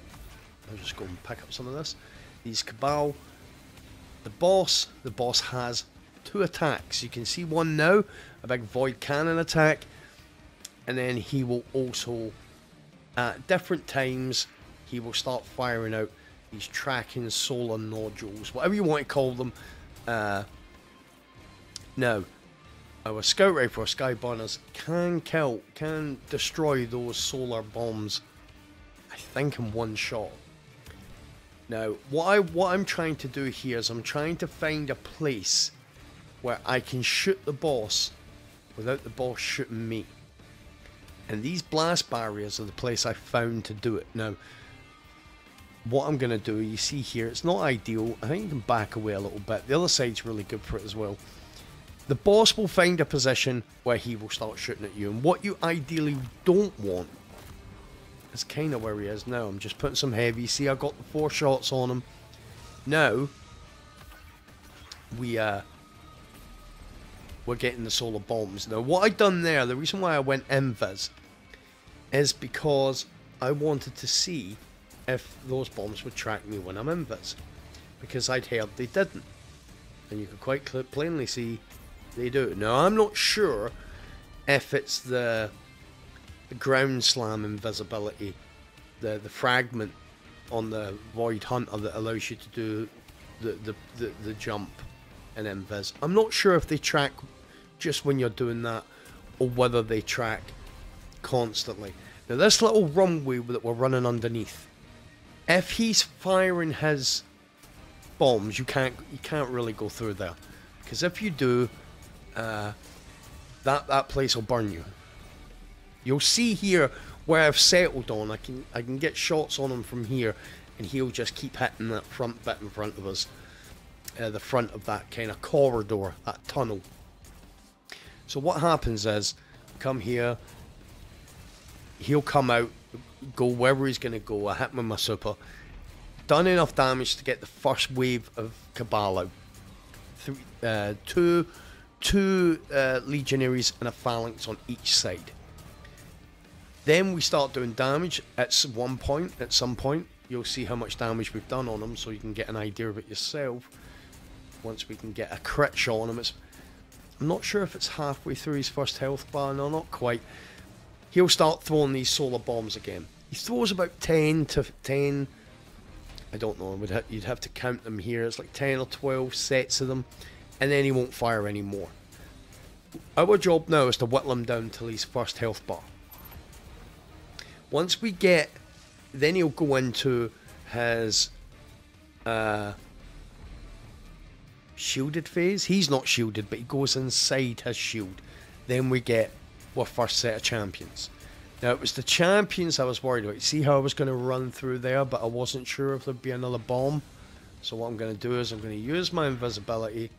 I'll just go and pick up some of this. These Cabal, the boss, the boss has two attacks. You can see one now, a big Void Cannon attack, and then he will also, at different times, he will start firing out these tracking solar nodules, whatever you want to call them. Uh, our scout rifle or Skyburners can kill, can destroy those solar bombs. I think in one shot. Now, what I what I'm trying to do here is I'm trying to find a place where I can shoot the boss without the boss shooting me. And these blast barriers are the place I found to do it. Now, what I'm going to do, you see here, it's not ideal. I think you can back away a little bit. The other side's really good for it as well. The boss will find a position where he will start shooting at you. And what you ideally don't want is kind of where he is now. I'm just putting some heavy. See, I got the four shots on him. Now, we, uh, we're getting the solar bombs. Now, what I done there, the reason why I went invis is because I wanted to see if those bombs would track me when I'm invis. Because I'd heard they didn't. And you could quite plainly see they do. Now, I'm not sure if it's the, the ground slam invisibility, the, the fragment on the Void Hunter that allows you to do the, the, the, the jump in invis. I'm not sure if they track just when you're doing that or whether they track constantly. Now this little runway that we're running underneath, if he's firing his bombs, you can't you can't really go through there, because if you do, uh, that that place will burn you. You'll see here where I've settled on. I can I can get shots on him from here, and he'll just keep hitting that front bit in front of us, uh, the front of that kind of corridor, that tunnel. So what happens is, come here, he'll come out, go wherever he's going to go. I hit him with my super. Done enough damage to get the first wave of Cabal out. Three, uh, two two uh, legionaries and a phalanx on each side. Then we start doing damage at one point, at some point. You'll see how much damage we've done on them so you can get an idea of it yourself. Once we can get a crit shot on him, it's, I'm not sure if it's halfway through his first health bar, no, not quite he'll start throwing these solar bombs again. He throws about 10 to 10, I don't know, you'd have to count them here. It's like 10 or 12 sets of them, and then he won't fire anymore. Our job now is to whittle him down till his first health bar. Once we get, then he'll go into his uh, shielded phase. He's not shielded, but he goes inside his shield. Then we get our first set of champions. Now it was the champions I was worried about. See how I was going to run through there, but I wasn't sure if there'd be another bomb. So what I'm going to do is I'm going to use my invisibility,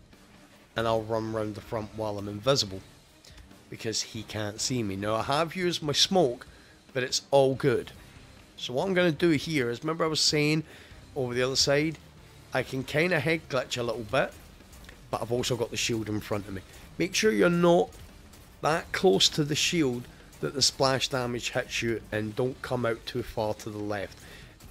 and I'll run around the front while I'm invisible, because he can't see me. Now I have used my smoke, but it's all good. So what I'm going to do here is, remember I was saying over the other side, I can kind of head glitch a little bit, but I've also got the shield in front of me. Make sure you're not that close to the shield that the splash damage hits you and don't come out too far to the left.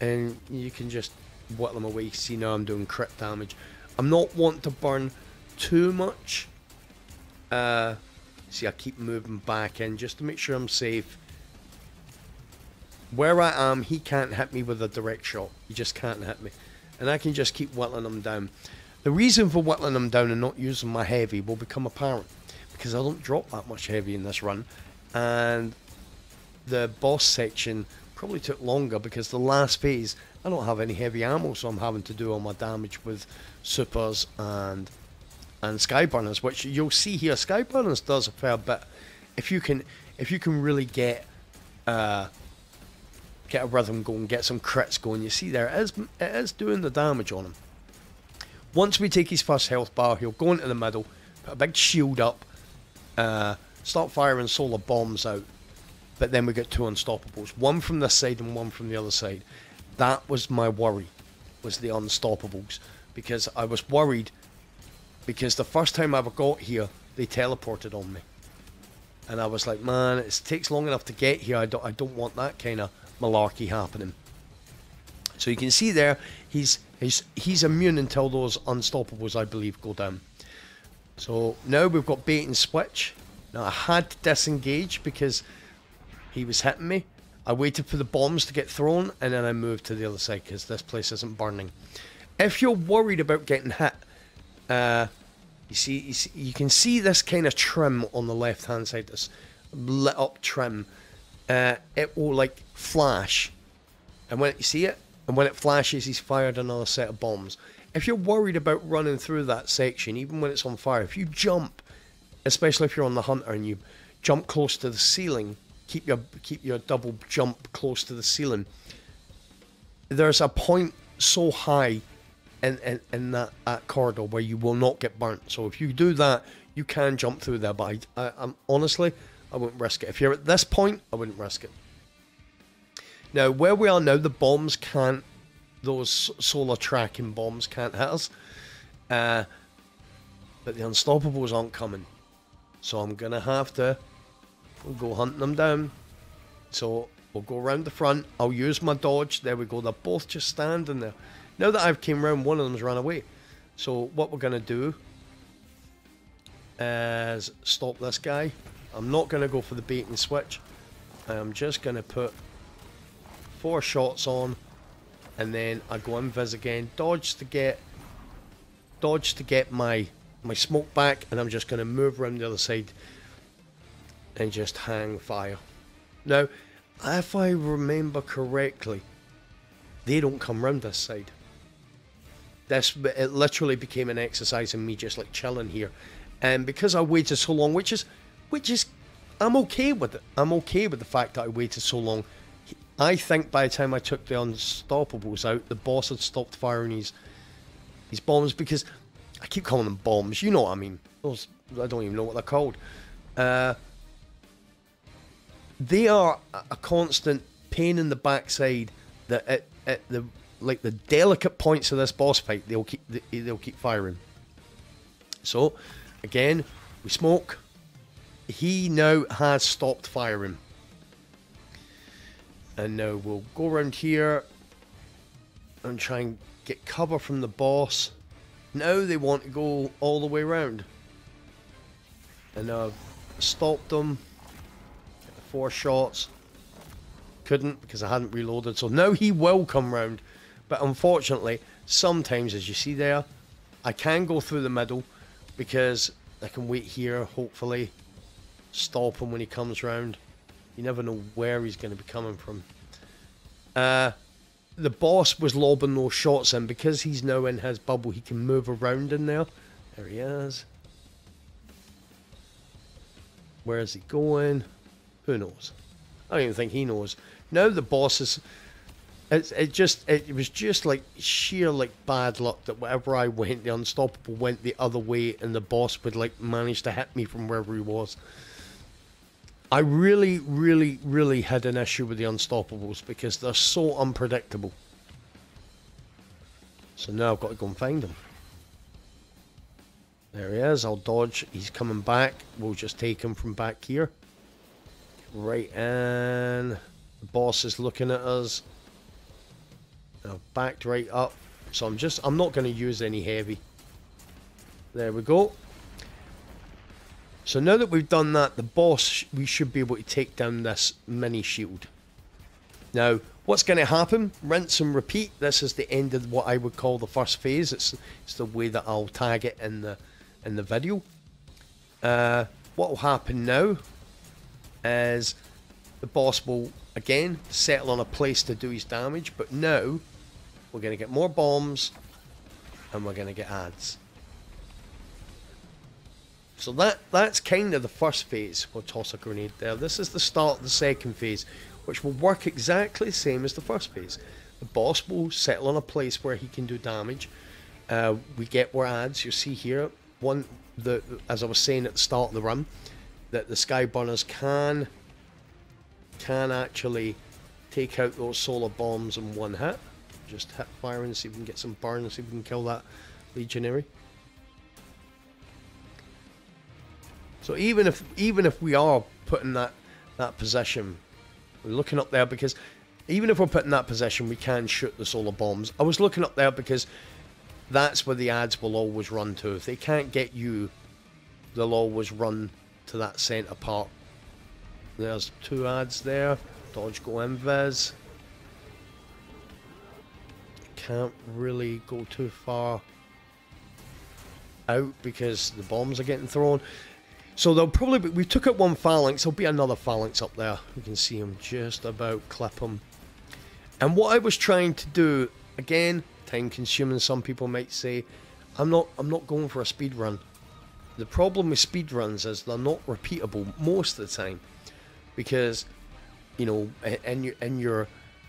And you can just whittle them away. See now I'm doing crit damage. I'm not wanting to burn too much. Uh, see I keep moving back in just to make sure I'm safe. Where I am, he can't hit me with a direct shot. He just can't hit me. And I can just keep whittling him down. The reason for whittling him down and not using my heavy will become apparent because I don't drop that much heavy in this run. And the boss section probably took longer because the last phase I don't have any heavy ammo, so I'm having to do all my damage with supers and and skyburners, which you'll see here. Skyburners does a fair bit if you can if you can really get uh, get a rhythm going, get some crits going. You see there it is it is doing the damage on him. Once we take his first health bar, he'll go into the middle, put a big shield up, uh, start firing solar bombs out. But then we get two unstoppables, one from this side and one from the other side. That was my worry, was the unstoppables, because I was worried because the first time I ever got here, they teleported on me, and I was like, man, it takes long enough to get here. I don't, I don't want that kind of malarkey happening. So you can see there, he's he's he's immune until those unstoppables, I believe, go down. So now we've got bait and switch. Now I had to disengage because he was hitting me. I waited for the bombs to get thrown and then I moved to the other side because this place isn't burning. If you're worried about getting hit, uh, you see, you see, you can see this kind of trim on the left hand side, this lit up trim. Uh, it will like flash, and when you see it, and when it flashes, he's fired another set of bombs if you're worried about running through that section, even when it's on fire, if you jump, especially if you're on the hunter and you jump close to the ceiling, keep your keep your double jump close to the ceiling. there's a point so high in, in, in that, that corridor where you will not get burnt. So if you do that, you can jump through there. But I, I, I'm honestly, I wouldn't risk it. If you're at this point, I wouldn't risk it. Now, where we are now, the bombs can't, those solar tracking bombs can't hit us. Uh, but the unstoppables aren't coming. So I'm going to have to go hunting them down. So we'll go around the front. I'll use my dodge. There we go. They're both just standing there. Now that I've came around, one of them's run away. So what we're going to do is stop this guy. I'm not going to go for the bait and switch. I'm just going to put four shots on and then I go invis again. Dodge to get dodge to get my my smoke back and I'm just going to move around the other side and just hang fire. Now, if I remember correctly, they don't come round this side. This it literally became an exercise in me just like chilling here, and because I waited so long, which is, which is, I'm okay with it. I'm okay with the fact that I waited so long. I think by the time I took the unstoppables out, the boss had stopped firing his his bombs because I keep calling them bombs. You know what I mean? Those I don't even know what they're called. Uh, they are a constant pain in the backside that at, at the like the delicate points of this boss fight they'll keep they'll keep firing. So again, we smoke. He now has stopped firing. And now we'll go around here and try and get cover from the boss. Now they want to go all the way around. And I've stopped them four shots. Couldn't because I hadn't reloaded. So now he will come round. But unfortunately, sometimes, as you see there, I can go through the middle because I can wait here, hopefully, stop him when he comes round. You never know where he's going to be coming from. Uh, the boss was lobbing those shots in because he's now in his bubble. He can move around in there. There he is. Where is he going? Who knows? I don't even think he knows. Now the boss is. It, it just it was just like sheer like bad luck that wherever I went, the unstoppable went the other way, and the boss would like manage to hit me from wherever he was. I really, really, really had an issue with the unstoppables because they're so unpredictable. So now I've got to go and find him. There he is. I'll dodge. He's coming back. We'll just take him from back here. Right, and the boss is looking at us. I've backed right up. So I'm just, I'm not going to use any heavy. There we go. So now that we've done that, the boss, we should be able to take down this mini shield. Now, what's going to happen? Rinse and repeat. This is the end of what I would call the first phase. It's, it's the way that I'll tag it in the in the video. Uh, what will happen now is the boss will again settle on a place to do his damage, but now we're going to get more bombs and we're going to get ads. So that that's kind of the first phase. We'll toss a grenade there. This is the start of the second phase, which will work exactly the same as the first phase. The boss will settle on a place where he can do damage. Uh, we get more ads. You see here, one the as I was saying at the start of the run, that the Skyburners can can actually take out those solar bombs in one hit. Just hit fire and see if we can get some burn, and see if we can kill that legionary. So even if even if we are putting that that position, we're looking up there because even if we're putting that position, we can shoot the solar bombs. I was looking up there because that's where the ads will always run to. If they can't get you, they'll always run to that centre part. There's two ads there. Dodge go invis. Can't really go too far out because the bombs are getting thrown. So there'll probably be, we took out one phalanx, there'll be another phalanx up there. You can see him just about clip him. And what I was trying to do, again, time consuming some people might say, I'm not I'm not going for a speed run. The problem with speed runs is they're not repeatable most of the time, because you know in your in your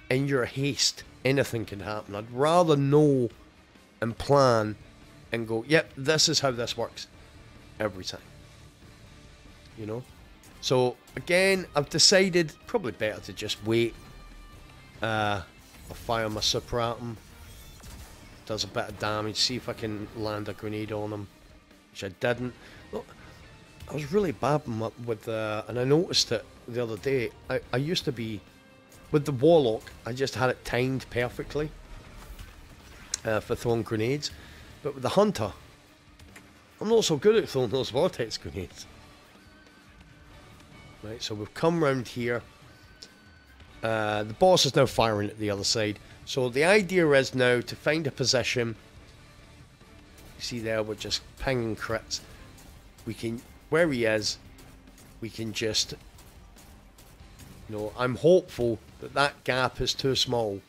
in your haste anything can happen. I'd rather know and plan and go, yep, this is how this works every time. You know? So, again, I've decided probably better to just wait. Uh, I'll fire my super at him. Does a bit of damage. See if I can land a grenade on him. Which I didn't. Look, I was really bad with the... And I noticed it the other day. I, I used to be... With the Warlock, I just had it timed perfectly. Uh, for throwing grenades. But with the Hunter, I'm not so good at throwing those Vortex grenades. Right, so we've come round here. Uh, the boss is now firing at the other side. So the idea is now to find a position. You see there, we're just pinging crits. We can, where he is, we can just, you know, I'm hopeful that that gap is too small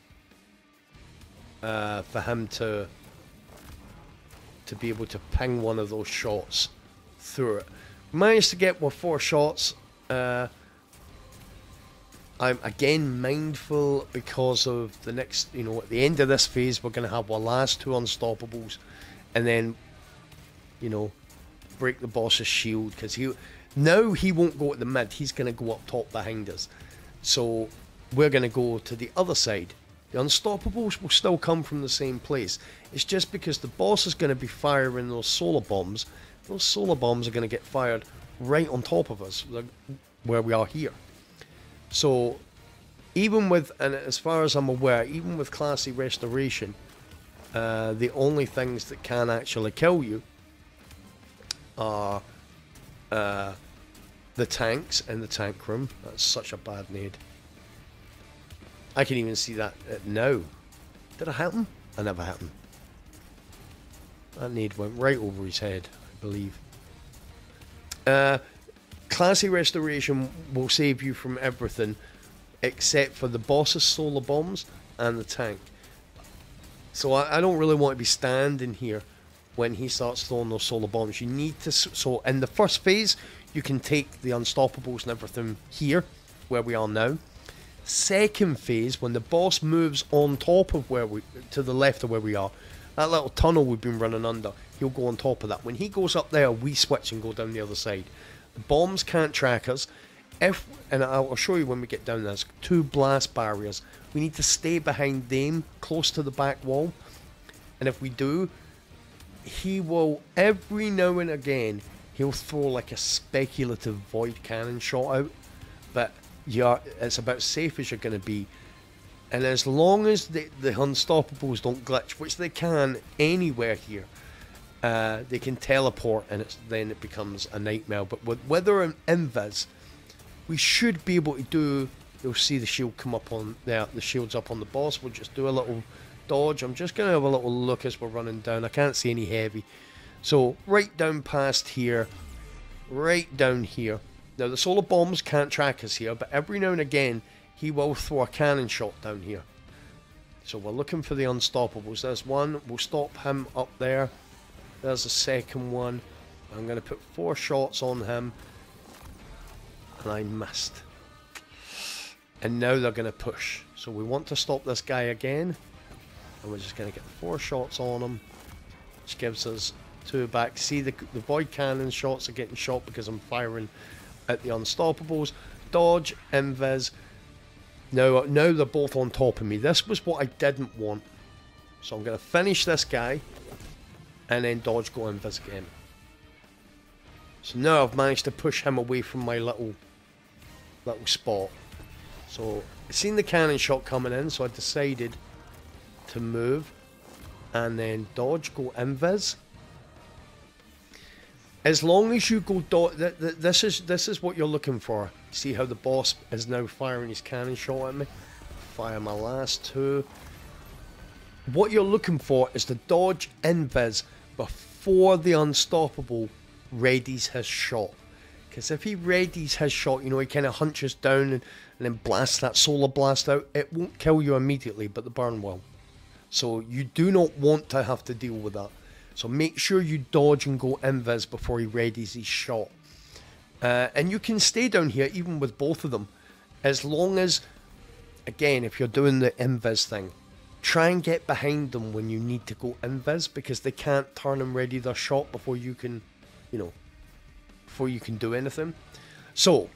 uh, for him to to be able to ping one of those shots through it. Managed to get with four shots. Uh, I'm again mindful because of the next, you know, at the end of this phase, we're going to have our last two unstoppables, and then, you know, break the boss's shield because he now he won't go at the mid. He's going to go up top behind us. So we're going to go to the other side the Unstoppables will still come from the same place. It's just because the boss is going to be firing those solar bombs. Those solar bombs are going to get fired right on top of us, where we are here. So, even with, and as far as I'm aware, even with classy restoration, uh, the only things that can actually kill you are uh, the tanks in the tank room. That's such a bad nade. I can even see that now. Did it happen? I never happened. That nade went right over his head, I believe. Uh, classy restoration will save you from everything except for the boss's solar bombs and the tank. So I, I, don't really want to be standing here when he starts throwing those solar bombs. You need to. So in the first phase, you can take the unstoppables and everything here, where we are now second phase, when the boss moves on top of where we, to the left of where we are, that little tunnel we've been running under, he'll go on top of that. When he goes up there, we switch and go down the other side. The bombs can't track us. If and I'll show you when we get down. There's two blast barriers. We need to stay behind them, close to the back wall. And if we do, he will every now and again he'll throw like a speculative void cannon shot out, but you're it's about safe as you're going to be. And as long as the, the Unstoppables don't glitch, which they can anywhere here, uh, they can teleport and then it becomes a nightmare. But with Wither and Invis, we should be able to do. You'll see the shield come up on there. The shield's up on the boss. We'll just do a little dodge. I'm just going to have a little look as we're running down. I can't see any heavy. So right down past here, right down here. Now, the solar bombs can't track us here, but every now and again, he will throw a cannon shot down here. So we're looking for the unstoppables. There's one. We'll stop him up there. There's a second one. I'm going to put four shots on him. And I missed. And now they're going to push. So we want to stop this guy again. And we're just going to get four shots on him. Which gives us two back. See, the, the void cannon shots are getting shot because I'm firing at the Unstoppables. Dodge, Invis. Now, now they're both on top of me. This was what I didn't want. So I'm going to finish this guy. And then Dodge go Invis again. So now I've managed to push him away from my little little spot. So I seen the cannon shot coming in, so I decided to move and then dodge, go invis as long as you go dodge, th- th- this is this is what you're looking for see how the boss is now firing his cannon shot at me fire my last two what you're looking for is to dodge invis before the unstoppable readies his shot because if he readies his shot you know he kind of hunches down and, and then blasts that solar blast out it won't kill you immediately but the burn will so you do not want to have to deal with that so make sure you dodge and go invis before he readies his shot. Uh, and you can stay down here even with both of them. As long as, again, if you're doing the invis thing, try and get behind them when you need to go invis because they can't turn and ready their shot before you can, you know, before you can do anything. So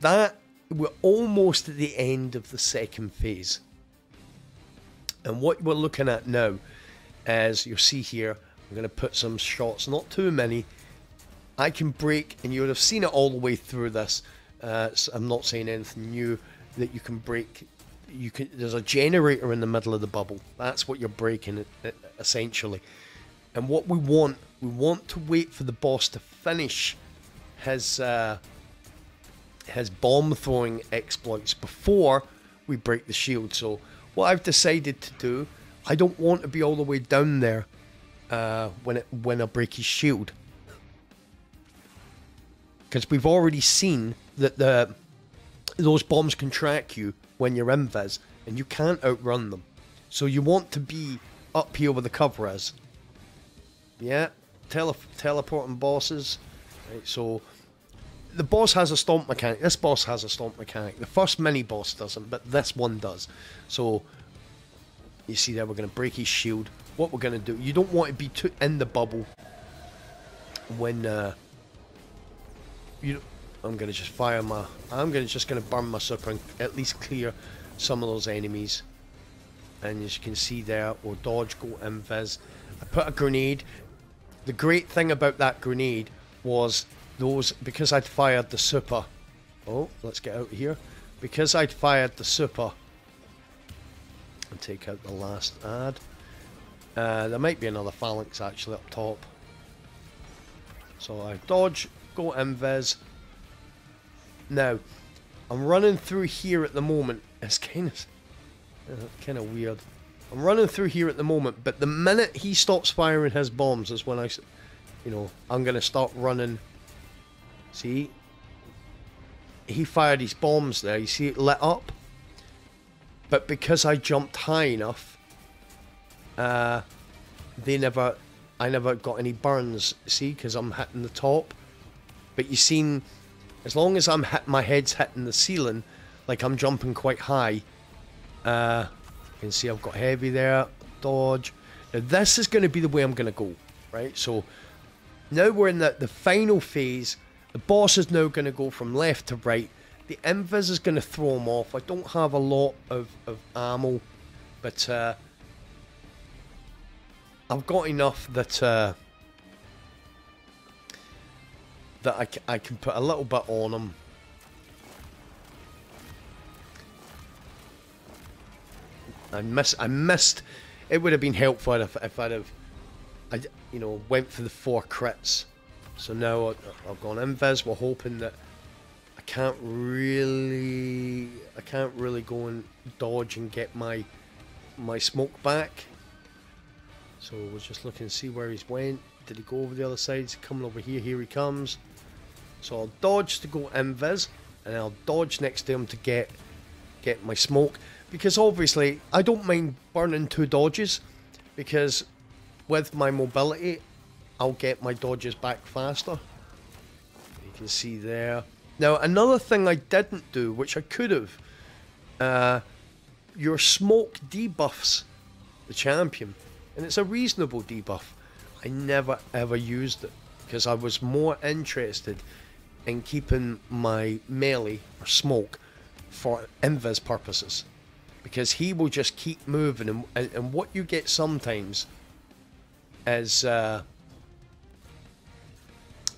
that we're almost at the end of the second phase. And what we're looking at now is you'll see here, I'm going to put some shots, not too many. I can break, and you would have seen it all the way through this. Uh, so I'm not saying anything new that you can break. You can. There's a generator in the middle of the bubble. That's what you're breaking, essentially. And what we want, we want to wait for the boss to finish his uh, his bomb throwing exploits before we break the shield. So what I've decided to do, I don't want to be all the way down there uh, when it when I break his shield, because we've already seen that the those bombs can track you when you're invis, and you can't outrun them. So you want to be up here where the cover is. Yeah, tele teleporting bosses. Right, so the boss has a stomp mechanic. This boss has a stomp mechanic. The first mini boss doesn't, but this one does. So you see there, we're going to break his shield. What we're going to do, you don't want to be too in the bubble when uh, you. I'm to just fire my. I'm to just to burn my super and at least clear some of those enemies. And as you can see there, or dodge, go invis. I put a grenade. The great thing about that grenade was those because I'd fired the super. Oh, let's get out of here. Because I'd fired the super and take out the last ad. Uh, there might be another phalanx actually up top. So I dodge, go invis. Now, I'm running through here at the moment. [laughs] It's kind of, uh, kind of weird. I'm running through here at the moment, but the minute he stops firing his bombs is when I, you know, I'm going to start running See? He fired his bombs there. You see it lit up? But because I jumped high enough, uh, they never, I never got any burns. See, because I'm hitting the top. But you seen, as long as I'm my head's hitting the ceiling, like I'm jumping quite high. Uh, you can see I've got heavy there, dodge. Now this is going to be the way I'm going to go, right? So now we're in the, the final phase the boss is now going to go from left to right. The invis is going to throw him off. I don't have a lot of, of ammo, but uh, I've got enough that uh, that I, I can put a little bit on him. I miss I missed. It would have been helpful if, if I'd have, I you know went for the four crits. So now I've gone invis. We're hoping that I can't really, I can't really go and dodge and get my my smoke back. So we're just looking to see where he's went. Did he go over the other side? He's coming over here. Here he comes. So I'll dodge to go invis, and I'll dodge next to him to get get my smoke. Because obviously I don't mind burning two dodges, because with my mobility I'll get my dodges back faster. You can see there. Now, another thing I didn't do, which I could have, uh, your smoke debuffs the champion. And it's a reasonable debuff. I never ever used it because I was more interested in keeping my melee or smoke for invis purposes. Because he will just keep moving, and, and, and what you get sometimes is. Uh,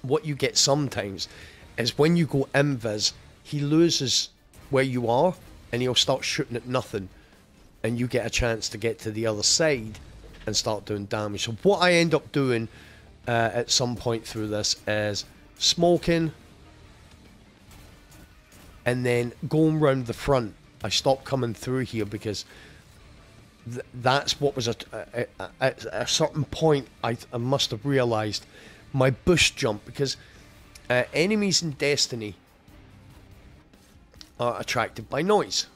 what you get sometimes is when you go invis, he loses where you are and he'll start shooting at nothing and you get a chance to get to the other side and start doing damage. So what I end up doing uh, at some point through this is smoking and then going round the front. I stopped coming through here because th that's what was a, a, a, at a certain point I, I must have realised my bush jump because uh, enemies in Destiny are attracted by noise.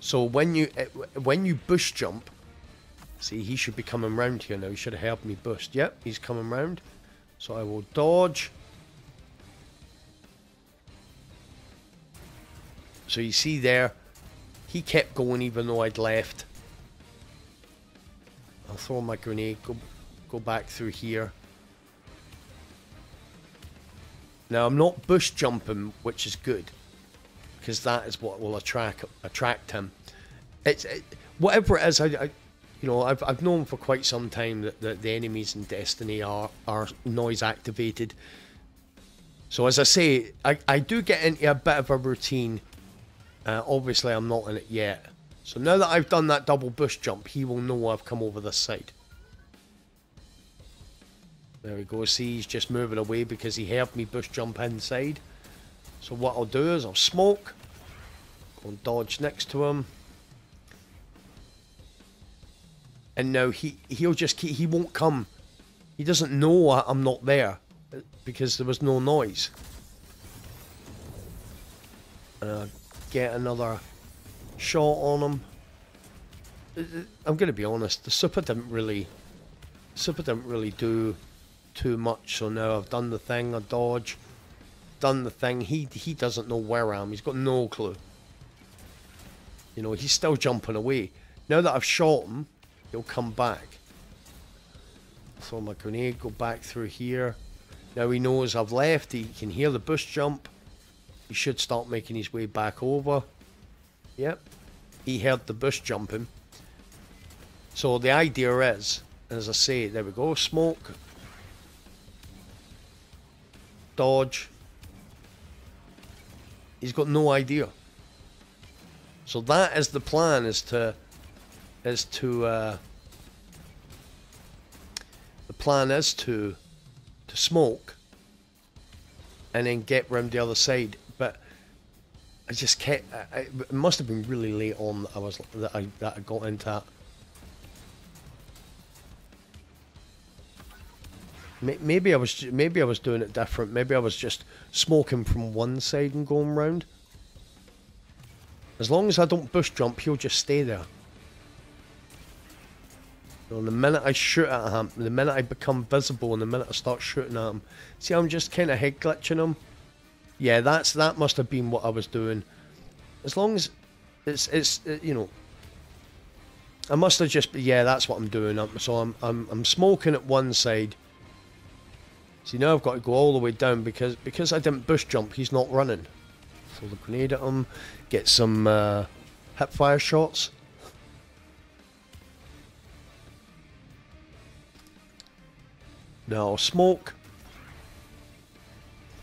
So when you uh, when you bush jump, see he should be coming round here now. He should have helped me boost. Yep, he's coming round. So I will dodge. So you see there, he kept going even though I'd left. I'll throw my grenade, go, go back through here. Now I'm not bush jumping, which is good, because that is what will attract attract him. It's it, whatever it is. I, I, you know, I've I've known for quite some time that, that the enemies in Destiny are are noise activated. So as I say, I I do get into a bit of a routine. Uh, obviously, I'm not in it yet. So now that I've done that double bush jump, he will know I've come over this side. There we go. See, he's just moving away because he heard me bush jump inside. So what I'll do is I'll smoke. Go and dodge next to him. And now he, he'll just keep, he won't come. He doesn't know I'm not there because there was no noise. I get another shot on him. I'm going to be honest, the super didn't really, super didn't really do too much. So now I've done the thing, I dodge, done the thing. He he doesn't know where I am. He's got no clue. You know, he's still jumping away. Now that I've shot him, he'll come back. Throw my grenade, go back through here. Now he knows I've left. He can hear the bush jump. He should start making his way back over. Yep. He heard the bush jumping. So the idea is, as I say, there we go, smoke, dodge. He's got no idea. So that is the plan: is to, is to. Uh, the plan is to, to smoke. And then get round the other side, I just kept. I, it must have been really late on. that I was that I that I got into that. Maybe I was maybe I was doing it different. Maybe I was just smoking from one side and going round. As long as I don't bush jump, he'll just stay there. the minute I shoot at him, the minute I become visible, and the minute I start shooting at him, see, I'm just kind of head glitching him. Yeah, that's that must have been what I was doing. As long as it's it's it, you know, I must have just yeah, that's what I'm doing. So I'm I'm I'm smoking at one side See now I've got to go all the way down because because I didn't bush jump, he's not running. Throw the grenade at him, get some uh, hip fire shots. Now smoke,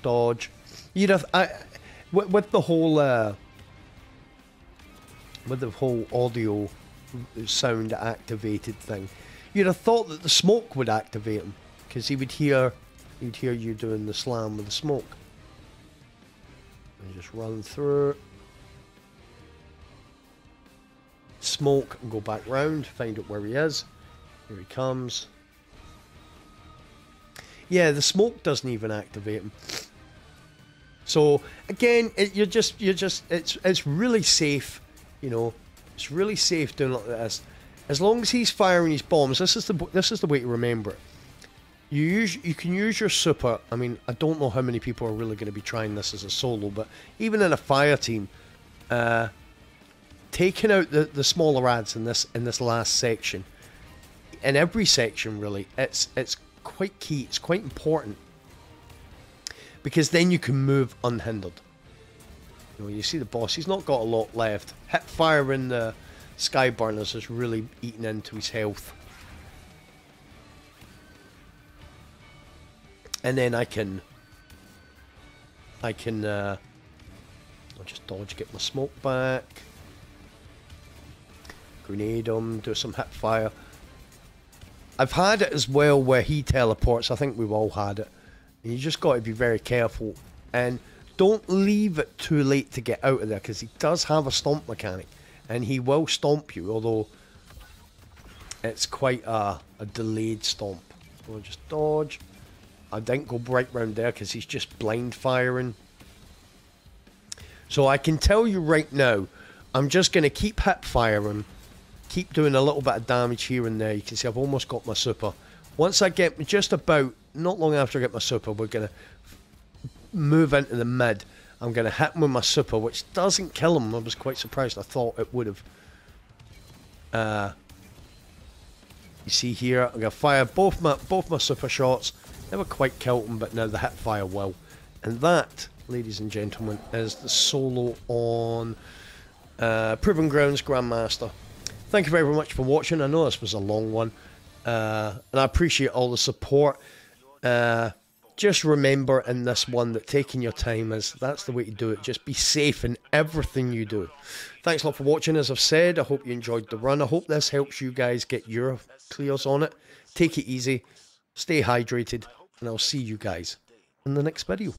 dodge. You'd have I with, with the whole uh, with the whole audio sound activated thing. You'd have thought that the smoke would activate him because he would hear you'd hear you doing the slam with the smoke. And just run through. Smoke and go back round, find out where he is. Here he comes. Yeah, the smoke doesn't even activate him. So again, it, you're just you're just it's it's really safe, you know. It's really safe doing like this. As long as he's firing his bombs, this is the this is the way to remember it. You use you can use your super. I mean, I don't know how many people are really going to be trying this as a solo, but even in a fire team, uh, taking out the, the smaller ads in this in this last section, in every section really, it's it's quite key. It's quite important because then you can move unhindered. You know, you see the boss. He's not got a lot left. Hip fire in the skyburners has really eaten into his health. and then I can I can uh, I'll just dodge get my smoke back grenade him do some hip fire I've had it as well where he teleports I think we've all had it you just got to be very careful and don't leave it too late to get out of there because he does have a stomp mechanic and he will stomp you although it's quite a, a delayed stomp so will just dodge I didn't go right round there because he's just blind firing. So I can tell you right now, I'm just going to keep hip firing, keep doing a little bit of damage here and there. You can see I've almost got my super. Once I get just about, not long after I get my super, we're going to move into the mid. I'm going to hit him with my super, which doesn't kill him. I was quite surprised. I thought it would have. Uh, You see here, I'm going to fire both my, both my super shots. Never quite killed him, but now the hip fire will. And that, ladies and gentlemen, is the solo on uh, Proving Grounds Grandmaster. Thank you very much for watching. I know this was a long one, uh, and I appreciate all the support. Uh, just remember in this one that taking your time is that's the way to do it. Just be safe in everything you do. Thanks a lot for watching. As I've said, I hope you enjoyed the run. I hope this helps you guys get your clears on it. Take it easy, stay hydrated, and I'll see you guys in the next video.